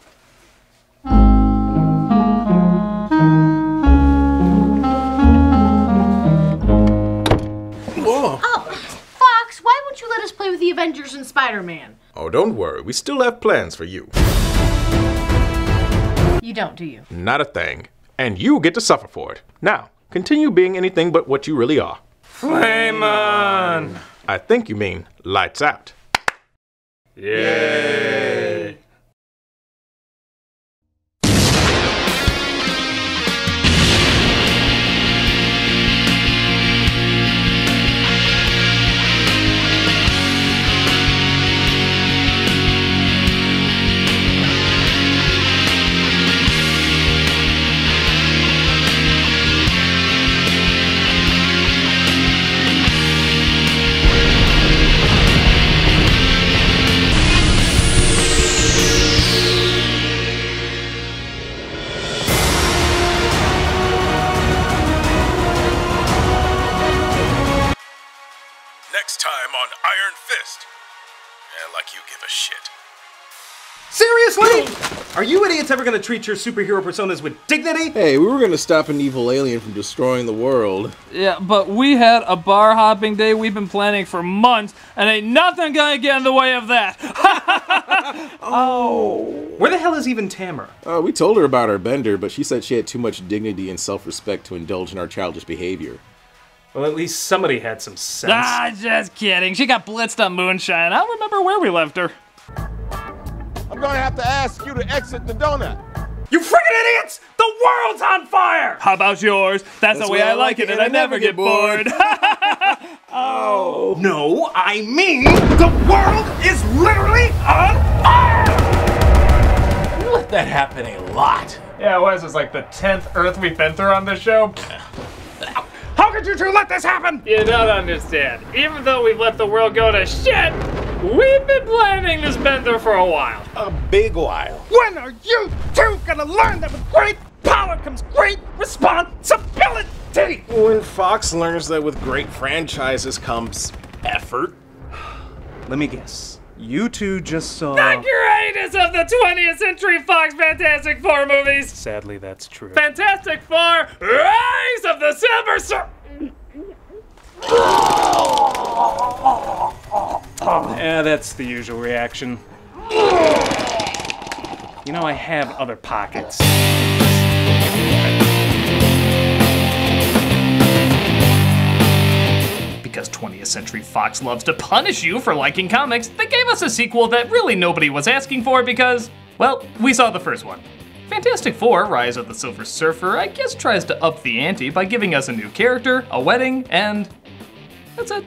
You let us play with the Avengers and Spider-Man? Oh, don't worry. We still have plans for you. You don't, do you? Not a thing. And you get to suffer for it. Now, continue being anything but what you really are. Flame on! I think you mean lights out. Yay! On Iron Fist. Yeah, like you give a shit. Seriously? Are you idiots ever gonna treat your superhero personas with dignity? Hey, we were gonna stop an evil alien from destroying the world. Yeah, but we had a bar hopping day we've been planning for months, and ain't nothing gonna get in the way of that. oh. Where the hell is even Tamara? Uh, we told her about our bender, but she said she had too much dignity and self-respect to indulge in our childish behavior. Well, at least somebody had some sense. ah, just kidding. She got blitzed on moonshine. I don't remember where we left her. I'm gonna have to ask you to exit the donut. You freaking idiots! The world's on fire! How about yours? That's, the way, I like it, and I never get bored. oh. No, I mean the world is literally on fire! You let that happen a lot. Yeah, what is this, like the 10th Earth we've been through on this show? How could you two let this happen? You don't understand. Even though we've let the world go to shit, we've been planning this bender for a while. A big while. When are you two gonna learn that with great power comes great responsibility? When Fox learns that with great franchises comes effort. Let me guess. You two just saw. The greatest of the 20th Century Fox Fantastic Four movies! Sadly, that's true. Fantastic Four Rise of the Silver Surfer! Yeah, that's the usual reaction. You know, I have other pockets. Because 20th Century Fox loves to punish you for liking comics, they gave us a sequel that really nobody was asking for because, well, we saw the first one. Fantastic Four Rise of the Silver Surfer, I guess, tries to up the ante by giving us a new character, a wedding, and. That's it.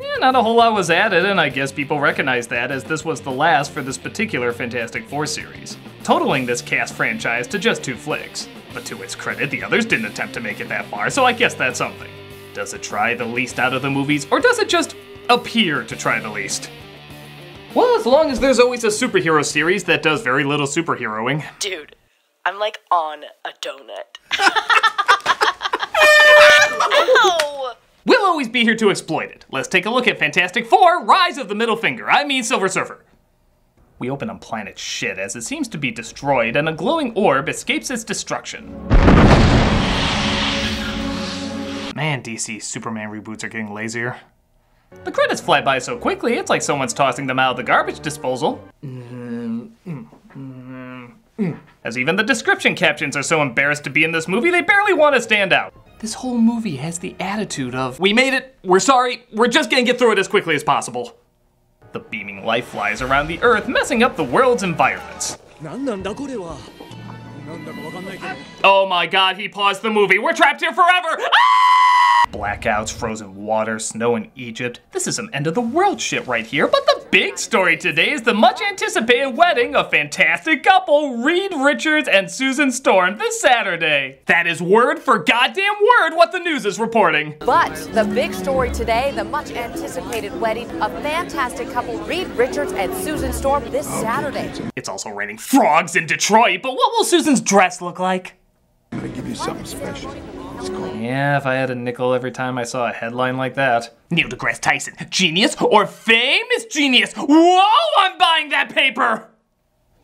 Yeah, not a whole lot was added, and I guess people recognize that as this was the last for this particular Fantastic Four series, totaling this cast franchise to just two flicks. But to its credit, the others didn't attempt to make it that far, so I guess that's something. Does it try the least out of the movies, or does it just appear to try the least? Well, as long as there's always a superhero series that does very little superheroing. Dude, I'm like on a donut. Ow! We'll always be here to exploit it. Let's take a look at Fantastic Four Rise of the Middle Finger. I mean, Silver Surfer. We open on planet shit as it seems to be destroyed and a glowing orb escapes its destruction. Man, DC Superman reboots are getting lazier. The credits fly by so quickly, it's like someone's tossing them out of the garbage disposal. As even the description captions are so embarrassed to be in this movie, they barely want to stand out. This whole movie has the attitude of, we made it, we're sorry, we're just gonna get through it as quickly as possible. The beaming life flies around the Earth, messing up the world's environments. Oh my god, he paused the movie. We're trapped here forever! Ah! Blackouts, frozen water, snow in Egypt. This is some end of the world shit right here. But the big story today is the much anticipated wedding of fantastic couple Reed Richards and Susan Storm this Saturday. That is word for goddamn word what the news is reporting. But the big story today, the much anticipated wedding of fantastic couple Reed Richards and Susan Storm this Saturday. It's also raining frogs in Detroit, but what will Susan's dress look like? I'm gonna give you something special. Yeah, if I had a nickel every time I saw a headline like that. Neil deGrasse Tyson, genius or famous genius? Whoa, I'm buying that paper!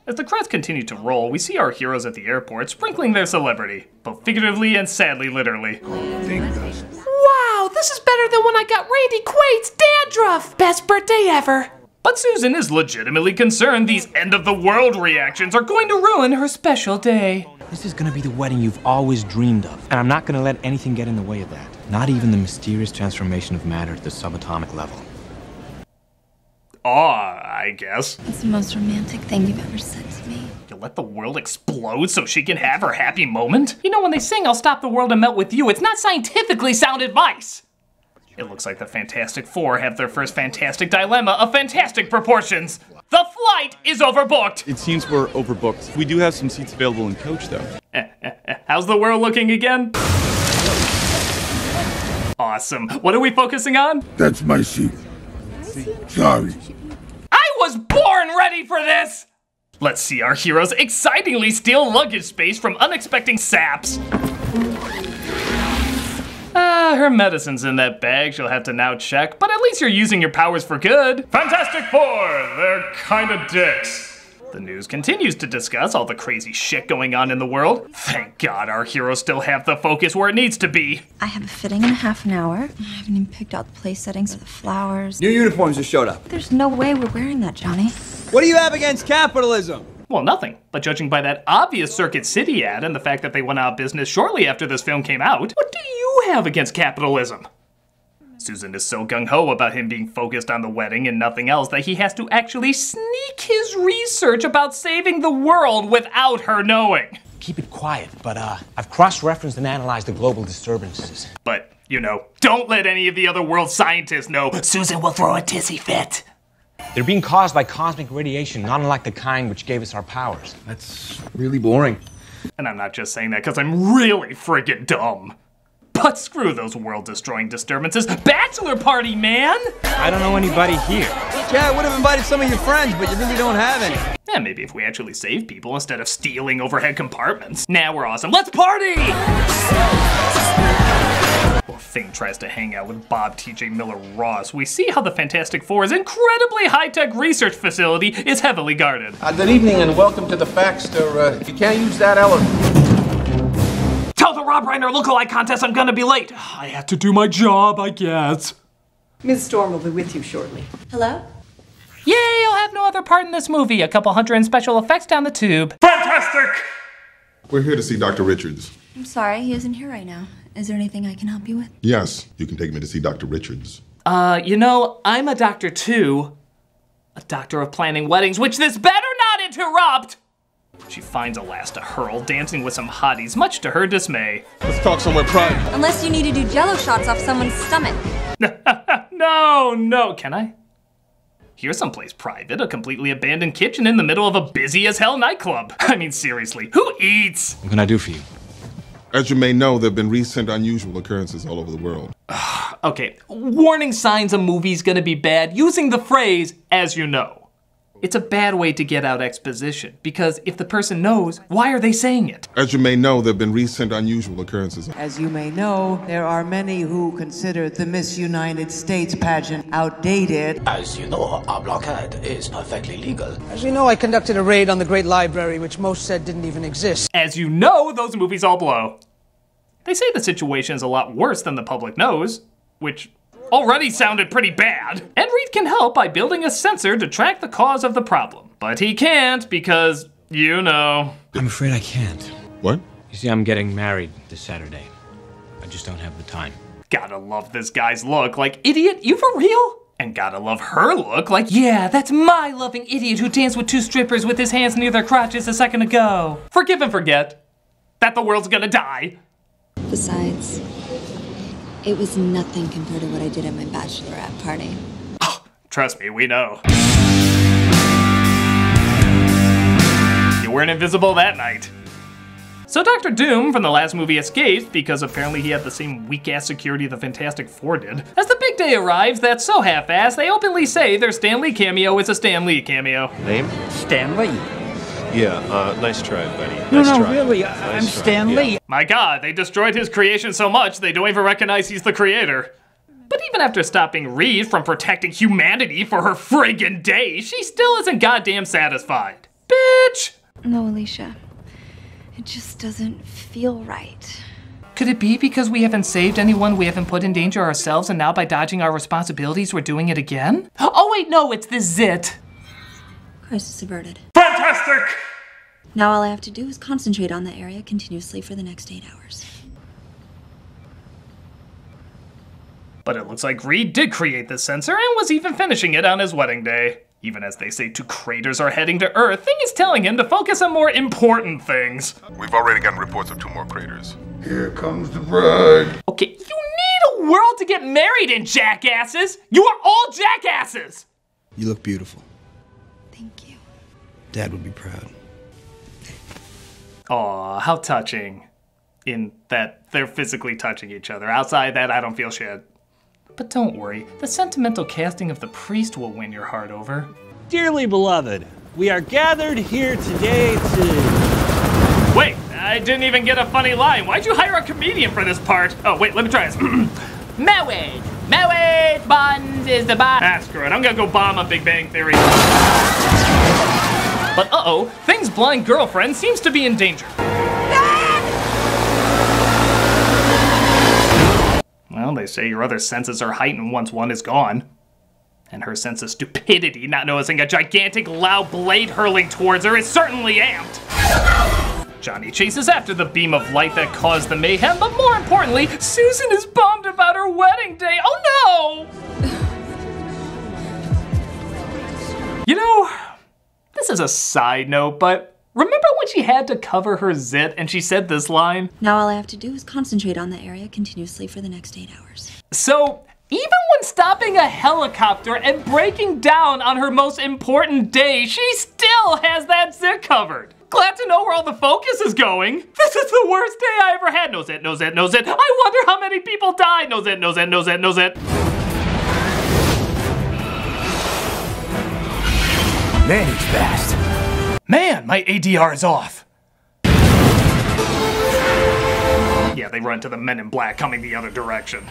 As the credits continue to roll, we see our heroes at the airport sprinkling their celebrity, both figuratively and sadly literally. Wow, this is better than when I got Randy Quaid's dandruff. Best birthday ever. But Susan is legitimately concerned these end of the world reactions are going to ruin her special day. This is gonna be the wedding you've always dreamed of. And I'm not gonna let anything get in the way of that. Not even the mysterious transformation of matter to the subatomic level. Aw, I guess. It's the most romantic thing you've ever said to me. You let the world explode so she can have her happy moment? You know, when they sing I'll stop the world and melt with you, it's not scientifically sound advice. It looks like the Fantastic Four have their first fantastic dilemma of fantastic proportions. The flight is overbooked. It seems we're overbooked. We do have some seats available in coach, though. How's the world looking again? Awesome. What are we focusing on? That's my seat. Sorry. I was born ready for this! Let's see our heroes excitingly steal luggage space from unexpected saps. Ah, her medicine's in that bag. She'll have to now check, but at least you're using your powers for good. Fantastic Four, they're kinda dicks. The news continues to discuss all the crazy shit going on in the world. Thank God our heroes still have the focus where it needs to be. I have a fitting in a half an hour. I haven't even picked out the place settings for the flowers. New uniforms just showed up. There's no way we're wearing that, Johnny. What do you have against capitalism? Well, nothing. But judging by that obvious Circuit City ad and the fact that they went out of business shortly after this film came out, what do you have against capitalism? Susan is so gung ho about him being focused on the wedding and nothing else that he has to actually sneak his research about saving the world without her knowing. Keep it quiet, but uh, I've cross-referenced and analyzed the global disturbances. But, you know, don't let any of the other world scientists know. Susan will throw a tissy fit. They're being caused by cosmic radiation, not unlike the kind which gave us our powers. That's really boring. And I'm not just saying that because I'm really friggin' dumb. But screw those world destroying disturbances. Bachelor party, man! I don't know anybody here. Yeah, I would have invited some of your friends, but you really don't have any. Yeah, maybe if we actually save people instead of stealing overhead compartments. Now we're awesome. Let's party! While Thing tries to hang out with Bob T.J. Miller Ross, we see how the Fantastic Four's incredibly high-tech research facility is heavily guarded. Uh, good evening and welcome to the Baxter. Uh, you can't use that elevator. Tell the Rob Reiner lookalike contest I'm gonna be late. I have to do my job, I guess. Ms. Storm will be with you shortly. Hello? Yay, I'll have no other part in this movie. A couple hundred in special effects down the tube. Fantastic! We're here to see Dr. Richards. I'm sorry, he isn't here right now. Is there anything I can help you with? Yes, you can take me to see Dr. Richards. Uh, you know, I'm a doctor too. A doctor of planning weddings, which this better not interrupt! She finds a last to hurl, dancing with some hotties, much to her dismay. Let's talk somewhere private. Unless you need to do jello shots off someone's stomach. no, no, can I? Here's someplace private, a completely abandoned kitchen in the middle of a busy as hell nightclub. I mean, seriously, who eats? What can I do for you? As you may know, there have been recent unusual occurrences all over the world. okay, warning signs a movie's gonna be bad using the phrase, as you know. It's a bad way to get out exposition, because if the person knows, why are they saying it? As you may know, there have been recent unusual occurrences. As you may know, there are many who consider the Miss United States pageant outdated. As you know, our blockade is perfectly legal. As you know, I conducted a raid on the Great Library, which most said didn't even exist. As you know, those movies all blow. They say the situation is a lot worse than the public knows, which already sounded pretty bad. Ed Reed can help by building a sensor to track the cause of the problem. But he can't because, you know. I'm afraid I can't. What? You see, I'm getting married this Saturday. I just don't have the time. Gotta love this guy's look. Like, idiot, you for real? And gotta love her look. Like, yeah, that's my loving idiot who danced with two strippers with his hands near their crotches a second ago. Forgive and forget that the world's gonna die. Besides, it was nothing compared to what I did at my bachelorette party. Trust me, we know. You weren't invisible that night. So Dr. Doom from the last movie escaped because apparently he had the same weak-ass security the Fantastic Four did. As the big day arrives, that's so half-assed, they openly say their Stan Lee cameo is a Stan Lee cameo. Name? Stan Lee. Yeah, uh, nice try, buddy. No, nice no, try. really, Nice I'm try, Stan yeah. Lee. My god, they destroyed his creation so much they don't even recognize he's the creator. But even after stopping Reed from protecting humanity for her friggin' day, she still isn't goddamn satisfied. Bitch! No, Alicia. It just doesn't feel right. Could it be because we haven't saved anyone, we haven't put in danger ourselves, and now by dodging our responsibilities, we're doing it again? Oh, wait, no, it's the zit. Crisis averted. Fantastic! Now all I have to do is concentrate on the area continuously for the next eight hours. But it looks like Reed did create this sensor and was even finishing it on his wedding day. Even as they say two craters are heading to Earth, Thing is telling him to focus on more important things. We've already gotten reports of two more craters. Here comes the bride. Okay, you need a world to get married in, jackasses! You are all jackasses! You look beautiful. Thank you. Dad would be proud. Aw, how touching. In that they're physically touching each other. Outside that, I don't feel shit. But don't worry, the sentimental casting of the priest will win your heart over. Dearly beloved, we are gathered here today to. Wait, I didn't even get a funny line. Why'd you hire a comedian for this part? Oh, wait, let me try this. Married! Married! Bonds is the bomb. Ah, screw it. I'm gonna go bomb a Big Bang Theory. But uh oh, Thing's blind girlfriend seems to be in danger. Well, they say your other senses are heightened once one is gone. And her sense of stupidity, not noticing a gigantic, loud blade hurling towards her, is certainly amped. Johnny chases after the beam of light that caused the mayhem, but more importantly, Susan is bummed about her wedding day. Oh no! You know, this is a side note, but remember when she had to cover her zit and she said this line? Now all I have to do is concentrate on the area continuously for the next eight hours. So, even when stopping a helicopter and breaking down on her most important day, she still has that zit covered. Glad to know where all the focus is going. This is the worst day I ever had. No zit, no zit, no zit. I wonder how many people died. No zit, no zit, no zit, no zit. Man, fast. Man, my ADR is off. Yeah, they run to the men in black coming the other direction.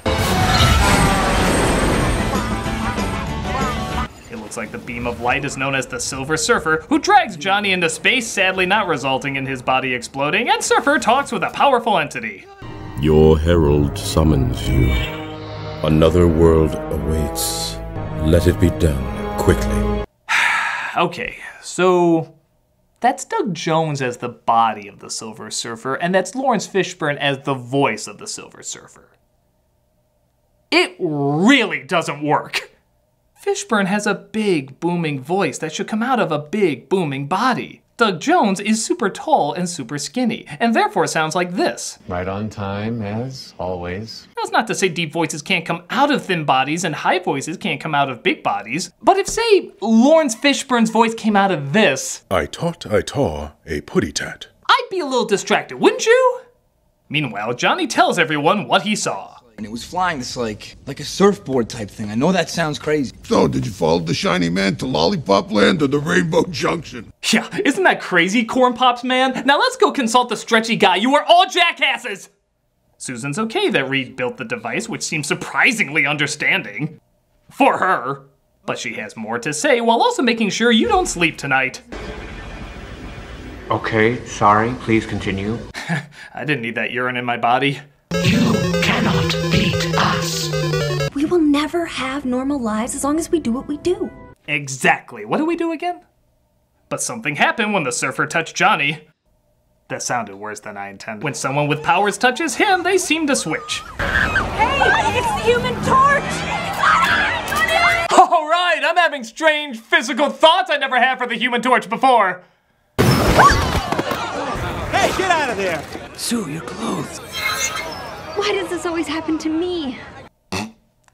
It looks like the beam of light is known as the Silver Surfer, who drags Johnny into space, sadly not resulting in his body exploding, and Surfer talks with a powerful entity. Your herald summons you. Another world awaits. Let it be done quickly. Okay, so that's Doug Jones as the body of the Silver Surfer, and that's Laurence Fishburne as the voice of the Silver Surfer. It really doesn't work. Fishburne has a big, booming voice that should come out of a big, booming body. Doug Jones is super tall and super skinny, and therefore sounds like this. Right on time, as always. That's not to say deep voices can't come out of thin bodies and high voices can't come out of big bodies, but if, say, Laurence Fishburne's voice came out of this, I taught I taw a putty tat. I'd be a little distracted, wouldn't you? Meanwhile, Johnny tells everyone what he saw. And it was flying this like like a surfboard type thing. I know that sounds crazy. So, did you follow the shiny man to Lollipop Land or the Rainbow Junction? Yeah, isn't that crazy, Corn Pops man? Now let's go consult the stretchy guy. You are all jackasses! Susan's okay that Reed built the device, which seems surprisingly understanding. For her. But she has more to say while also making sure you don't sleep tonight. Okay, sorry, please continue. I didn't need that urine in my body. Will never have normal lives as long as we do what we do. Exactly. What do we do again? But something happened when the surfer touched Johnny. That sounded worse than I intended. When someone with powers touches him, they seem to switch. Hey, it's the Human Torch! All right, I'm having strange physical thoughts I never had for the Human Torch before. Hey, get out of there! Sue, your clothes. Why does this always happen to me?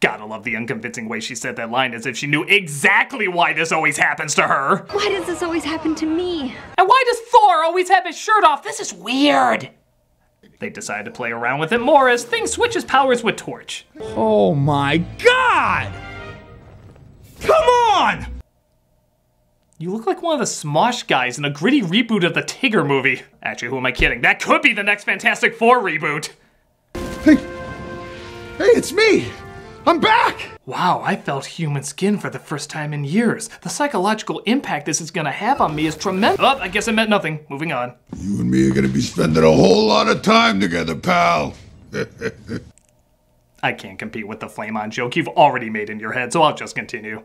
Gotta love the unconvincing way she said that line as if she knew exactly why this always happens to her. Why does this always happen to me? And why does Thor always have his shirt off? This is weird. They decide to play around with it more as Thing switches powers with Torch. Oh my god! Come on! You look like one of the Smosh guys in a gritty reboot of the Tigger movie. Actually, who am I kidding? That could be the next Fantastic Four reboot. Hey, hey, it's me, I'm back! Wow, I felt human skin for the first time in years. The psychological impact this is gonna have on me is tremendous. Oh, I guess it meant nothing. Moving on. You and me are gonna be spending a whole lot of time together, pal. I can't compete with the flame on joke you've already made in your head, so I'll just continue.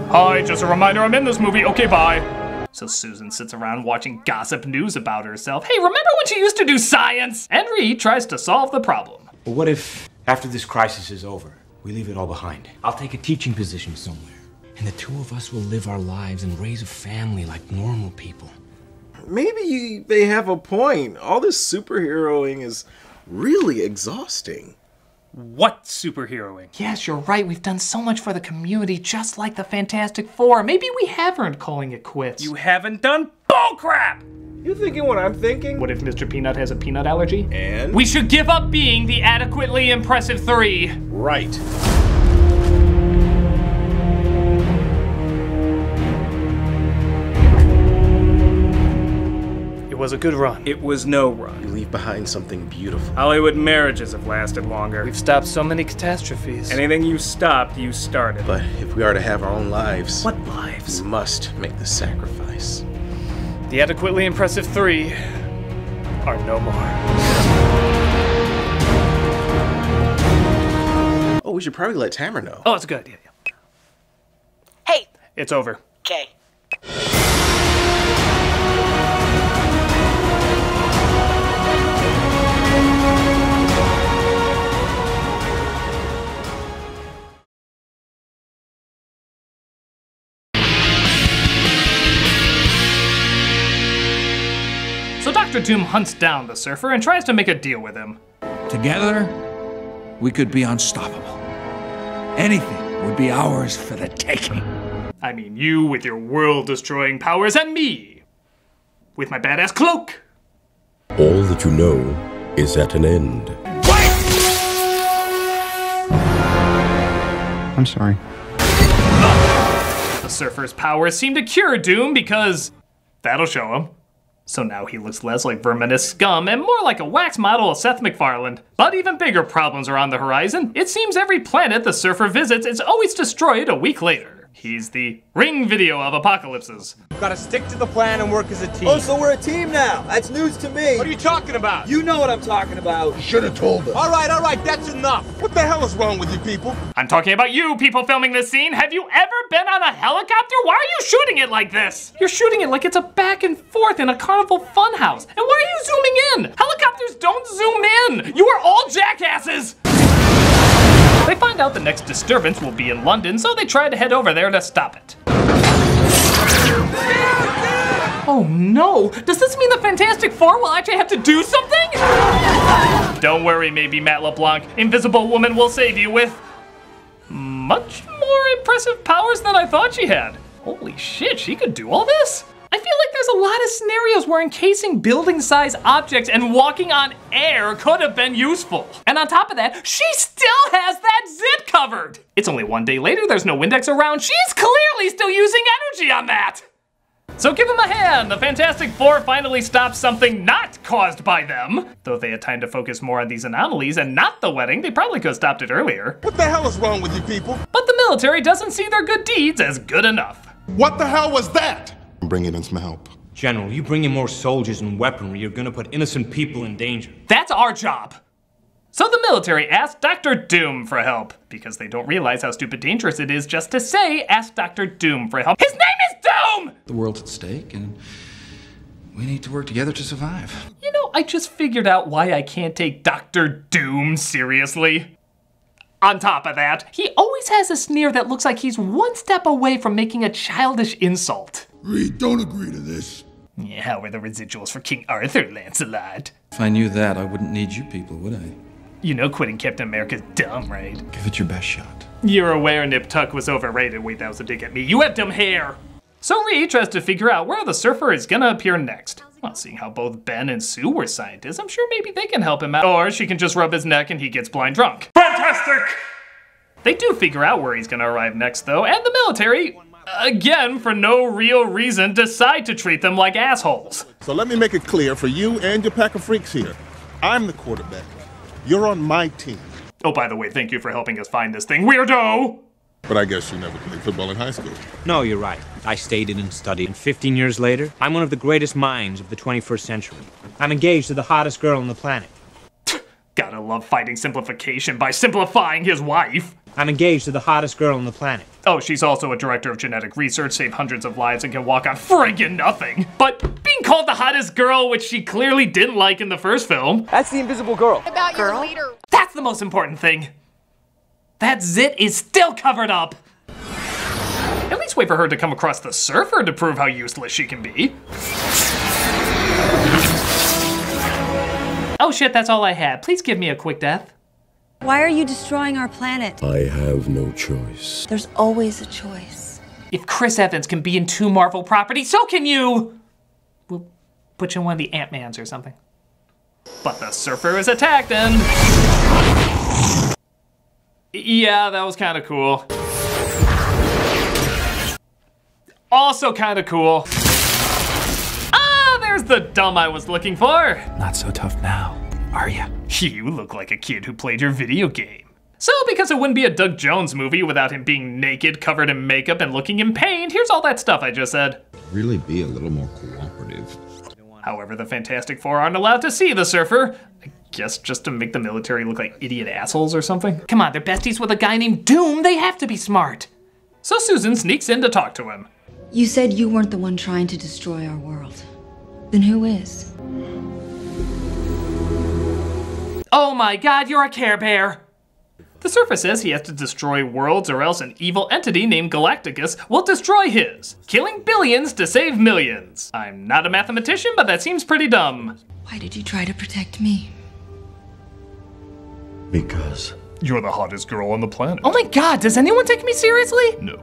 Hi, just a reminder I'm in this movie. Okay, bye. So Susan sits around watching gossip news about herself. Hey, remember when she used to do science? Henry tries to solve the problem. But what if, after this crisis is over, we leave it all behind? I'll take a teaching position somewhere. And the two of us will live our lives and raise a family like normal people. Maybe they have a point. All this superheroing is really exhausting. What superheroing? Yes, you're right. We've done so much for the community, just like the Fantastic Four. Maybe we have earned calling it quits. You haven't done bullcrap! You thinking what I'm thinking? What if Mr. Peanut has a peanut allergy? And? We should give up being the adequately impressive three. Right. It was a good run. It was no run. You leave behind something beautiful. Hollywood marriages have lasted longer. We've stopped so many catastrophes. Anything you stopped, you started. But if we are to have our own lives, what lives? We must make the sacrifice. The adequately impressive three are no more. Oh, we should probably let Tamara know. Oh, that's a good idea. Hey. It's over. Okay. Dr. Doom hunts down the surfer and tries to make a deal with him. Together, we could be unstoppable. Anything would be ours for the taking. I mean, you with your world destroying powers, and me with my badass cloak. All that you know is at an end. I'm sorry. The surfer's powers seem to cure Doom because that'll show him. So now he looks less like verminous scum and more like a wax model of Seth MacFarlane. But even bigger problems are on the horizon. It seems every planet the surfer visits is always destroyed a week later. He's the ring video of apocalypses. We've gotta stick to the plan and work as a team. Oh, so we're a team now. That's news to me. What are you talking about? You know what I'm talking about. You should have told us. All right, all right, that's enough. What the hell is wrong with you people? I'm talking about you people filming this scene. Have you ever been on a helicopter? Why are you shooting it like this? You're shooting it like it's a back and forth in a carnival funhouse. And why are you zooming in? Helicopters don't zoom in. You are all jackasses. They find out the next disturbance will be in London, so they try to head over there to stop it. Oh no! Does this mean the Fantastic Four will actually have to do something? Don't worry, maybe Matt LeBlanc. Invisible Woman will save you with much more impressive powers than I thought she had. Holy shit, she could do all this? I feel like there's a lot of scenarios where encasing building size objects and walking on air could have been useful. And on top of that, she still has that zit covered. It's only one day later, there's no Windex around. She's clearly still using energy on that. So give them a hand! The Fantastic Four finally stops something not caused by them. Though if they had time to focus more on these anomalies and not the wedding, they probably could have stopped it earlier. What the hell is wrong with you people? But the military doesn't see their good deeds as good enough. What the hell was that? I'm bringing in some help. General, you bring in more soldiers and weaponry, you're gonna put innocent people in danger. That's our job. So the military asked Dr. Doom for help, because they don't realize how stupid dangerous it is just to say, ask Dr. Doom for help. His name is Doom! The world's at stake, and we need to work together to survive. You know, I just figured out why I can't take Dr. Doom seriously. On top of that, he always has a sneer that looks like he's one step away from making a childish insult. Reed, don't agree to this. Yeah, how are the residuals for King Arthur, Lancelot? If I knew that, I wouldn't need you people, would I? You know quitting Captain America's dumb, right? Give it your best shot. You're aware Nip Tuck was overrated. Wait, that was a dig at me. You have dumb hair! So Reed tries to figure out where the surfer is gonna appear next. Well, seeing how both Ben and Sue were scientists, I'm sure maybe they can help him out. Or she can just rub his neck and he gets blind drunk. Fantastic! They do figure out where he's gonna arrive next, though, and the military, again, for no real reason, decide to treat them like assholes. So let me make it clear for you and your pack of freaks here. I'm the quarterback. You're on my team. Oh, by the way, thank you for helping us find this thing, weirdo! But I guess you never played football in high school. No, you're right. I stayed in and studied. And 15 years later, I'm one of the greatest minds of the 21st century. I'm engaged to the hottest girl on the planet. Gotta love fighting simplification by simplifying his wife. I'm engaged to the hottest girl on the planet. Oh, she's also a director of genetic research, saved hundreds of lives, and can walk on friggin' nothing. But being called the hottest girl, which she clearly didn't like in the first film. That's the invisible girl. About your leader. That's the most important thing. That zit is still covered up. At least wait for her to come across the surfer to prove how useless she can be. Oh shit, that's all I had. Please give me a quick death. Why are you destroying our planet? I have no choice. There's always a choice. If Chris Evans can be in two Marvel properties, so can you! We'll put you in one of the Ant-Mans or something. But the surfer is attacked and... Yeah, that was kind of cool. Also kind of cool. Ah, there's the dumb I was looking for. Not so tough now, are ya? You look like a kid who played your video game. So, because it wouldn't be a Doug Jones movie without him being naked, covered in makeup, and looking in pain, here's all that stuff I just said. Really be a little more cooperative. However, the Fantastic Four aren't allowed to see the surfer. I guess just to make the military look like idiot assholes or something. Come on, they're besties with a guy named Doom. They have to be smart. So Susan sneaks in to talk to him. You said you weren't the one trying to destroy our world. Then who is? Oh my god, you're a Care Bear! The surfer says he has to destroy worlds or else an evil entity named Galacticus will destroy his, killing billions to save millions. I'm not a mathematician, but that seems pretty dumb. Why did you try to protect me? Because You're the hottest girl on the planet. Oh my god, does anyone take me seriously? No.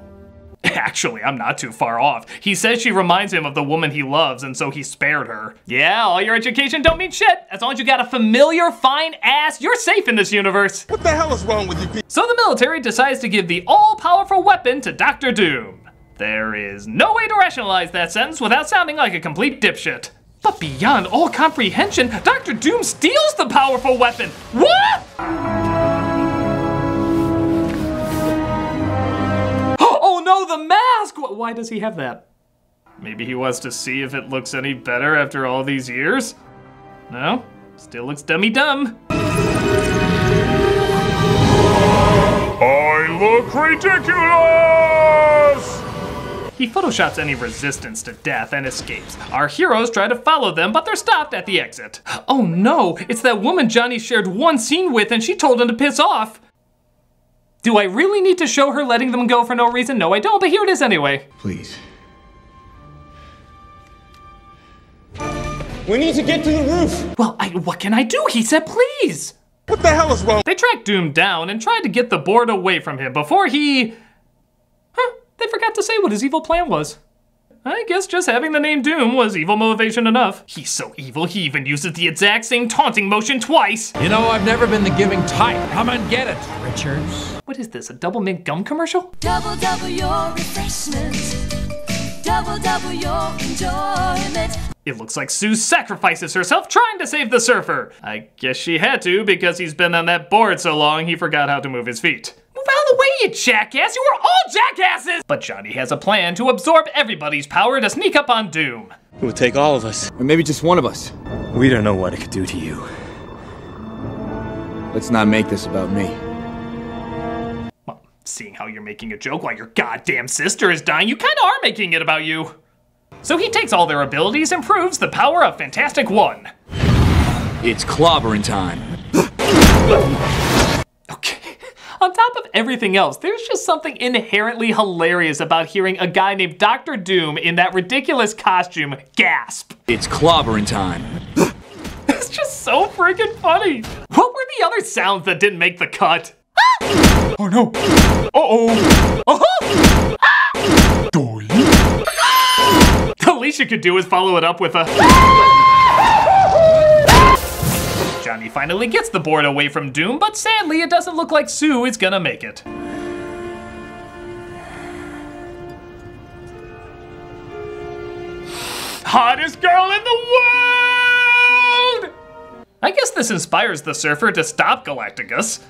Actually, I'm not too far off. He says she reminds him of the woman he loves, and so he spared her. Yeah, all your education don't mean shit. As long as you got a familiar, fine ass, you're safe in this universe. What the hell is wrong with you people? So the military decides to give the all-powerful weapon to Doctor Doom. There is no way to rationalize that sentence without sounding like a complete dipshit. But beyond all comprehension, Doctor Doom steals the powerful weapon. What? Oh no, the mask! Why does he have that? Maybe he wants to see if it looks any better after all these years? No? Still looks dummy dumb. I look ridiculous! He photoshops any resistance to death and escapes. Our heroes try to follow them, but they're stopped at the exit. Oh no, it's that woman Johnny shared one scene with and she told him to piss off. Do I really need to show her letting them go for no reason? No, I don't, but here it is anyway. Please. We need to get to the roof. Well, I, what can I do? He said please. What the hell is wrong? They tracked Doom down and tried to get the board away from him before he. Huh, they forgot to say what his evil plan was. I guess just having the name Doom was evil motivation enough. He's so evil, he even uses the exact same taunting motion twice. You know, I've never been the giving type. Come and get it, Richards. What is this, a Doublemint gum commercial? Double double your refreshment. Double double your enjoyment. It looks like Sue sacrifices herself trying to save the surfer. I guess she had to because he's been on that board so long he forgot how to move his feet. Move out of the way, you jackass! You are all jackasses! But Johnny has a plan to absorb everybody's power to sneak up on Doom. It would take all of us. Or maybe just one of us. We don't know what it could do to you. Let's not make this about me. Well, seeing how you're making a joke while your goddamn sister is dying, you kinda are making it about you. So he takes all their abilities and proves the power of Fantastic One. It's clobbering time. On top of everything else, there's just something inherently hilarious about hearing a guy named Dr. Doom in that ridiculous costume gasp. It's clobbering time. It's just so freaking funny. What were the other sounds that didn't make the cut? oh no. Uh-oh. Uh-huh. The least you could do is follow it up with a... Johnny finally gets the board away from Doom, but sadly it doesn't look like Sue is gonna make it. Hottest girl in the world! I guess this inspires the surfer to stop Galacticus.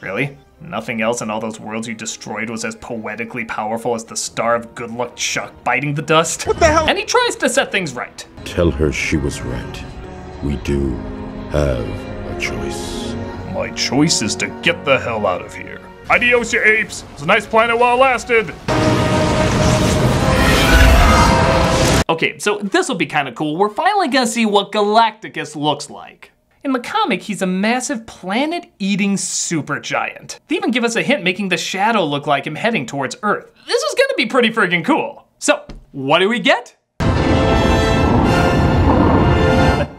Really? Nothing else in all those worlds you destroyed was as poetically powerful as the star of good luck Chuck biting the dust? What the hell? And he tries to set things right. Tell her she was right. We do have a choice. My choice is to get the hell out of here. Adios, you apes! It's a nice planet while it lasted! Okay, so this will be kind of cool. We're finally gonna see what Galacticus looks like. In the comic, he's a massive planet-eating supergiant. They even give us a hint making the shadow look like him heading towards Earth. This is gonna be pretty friggin' cool. So, what do we get?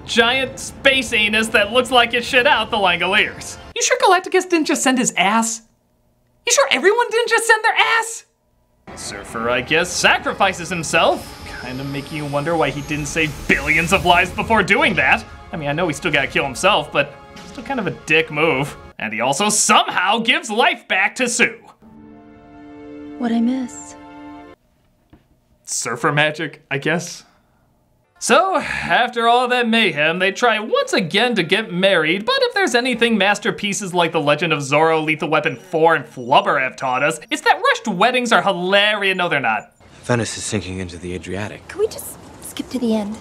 Giant space anus that looks like it shit out the Langoliers. You sure Galacticus didn't just send his ass? You sure everyone didn't just send their ass? Surfer, I guess, sacrifices himself. Kinda making you wonder why he didn't save billions of lives before doing that. I mean, I know he still gotta kill himself, but still kind of a dick move. And he also somehow gives life back to Sue. What I miss? Surfer magic, I guess. So, after all that mayhem, they try once again to get married, but if there's anything masterpieces like The Legend of Zorro, Lethal Weapon 4, and Flubber have taught us, it's that rushed weddings are hilarious. No, they're not. Venice is sinking into the Adriatic. Can we just skip to the end?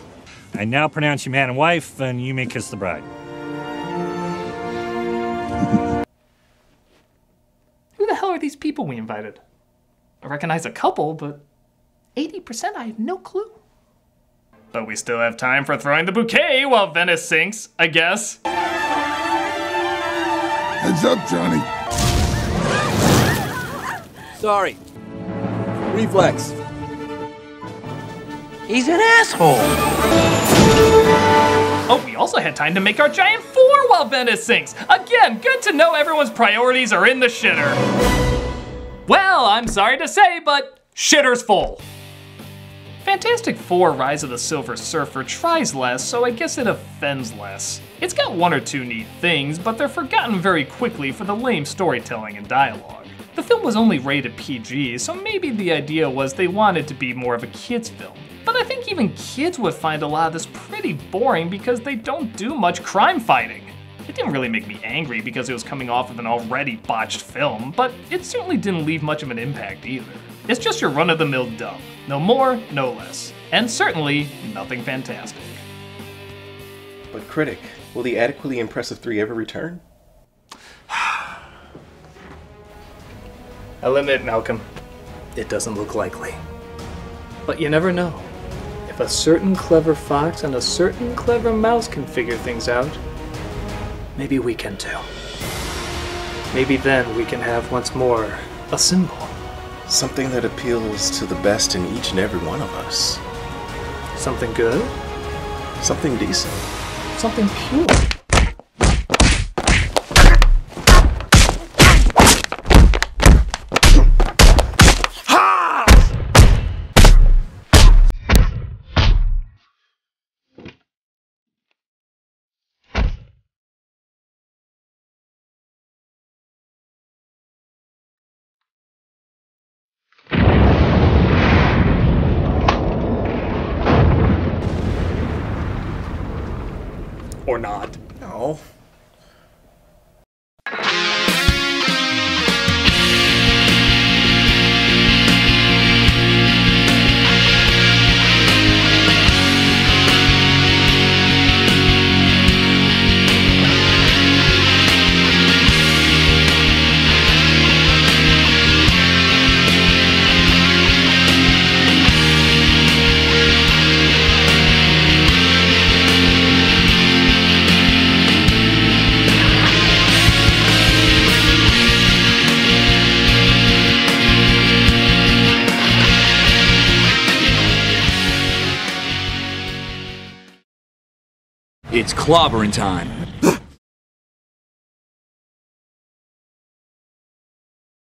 I now pronounce you man and wife, and you may kiss the bride. Who the hell are these people we invited? I recognize a couple, but 80% I have no clue. But we still have time for throwing the bouquet while Venice sinks, I guess. Heads up, Johnny. Sorry. Reflex. He's an asshole. Oh, we also had time to make our giant four while Venice sinks. Again, good to know everyone's priorities are in the shitter. Well, I'm sorry to say, but shitter's full. Fantastic Four Rise of the Silver Surfer tries less, so I guess it offends less. It's got one or two neat things, but they're forgotten very quickly for the lame storytelling and dialogue. The film was only rated PG, so maybe the idea was they wanted to be more of a kid's film. But I think even kids would find a lot of this pretty boring because they don't do much crime fighting. It didn't really make me angry because it was coming off of an already botched film, but it certainly didn't leave much of an impact either. It's just your run of the mill dumb. No more, no less. And certainly, nothing fantastic. But critic, will the adequately impressive three ever return? I'll admit, Malcolm, it doesn't look likely. But you never know. If a certain clever fox and a certain clever mouse can figure things out, maybe we can too. Maybe then we can have once more a symbol. Something that appeals to the best in each and every one of us. Something good? Something decent. Something pure. Clobbering time.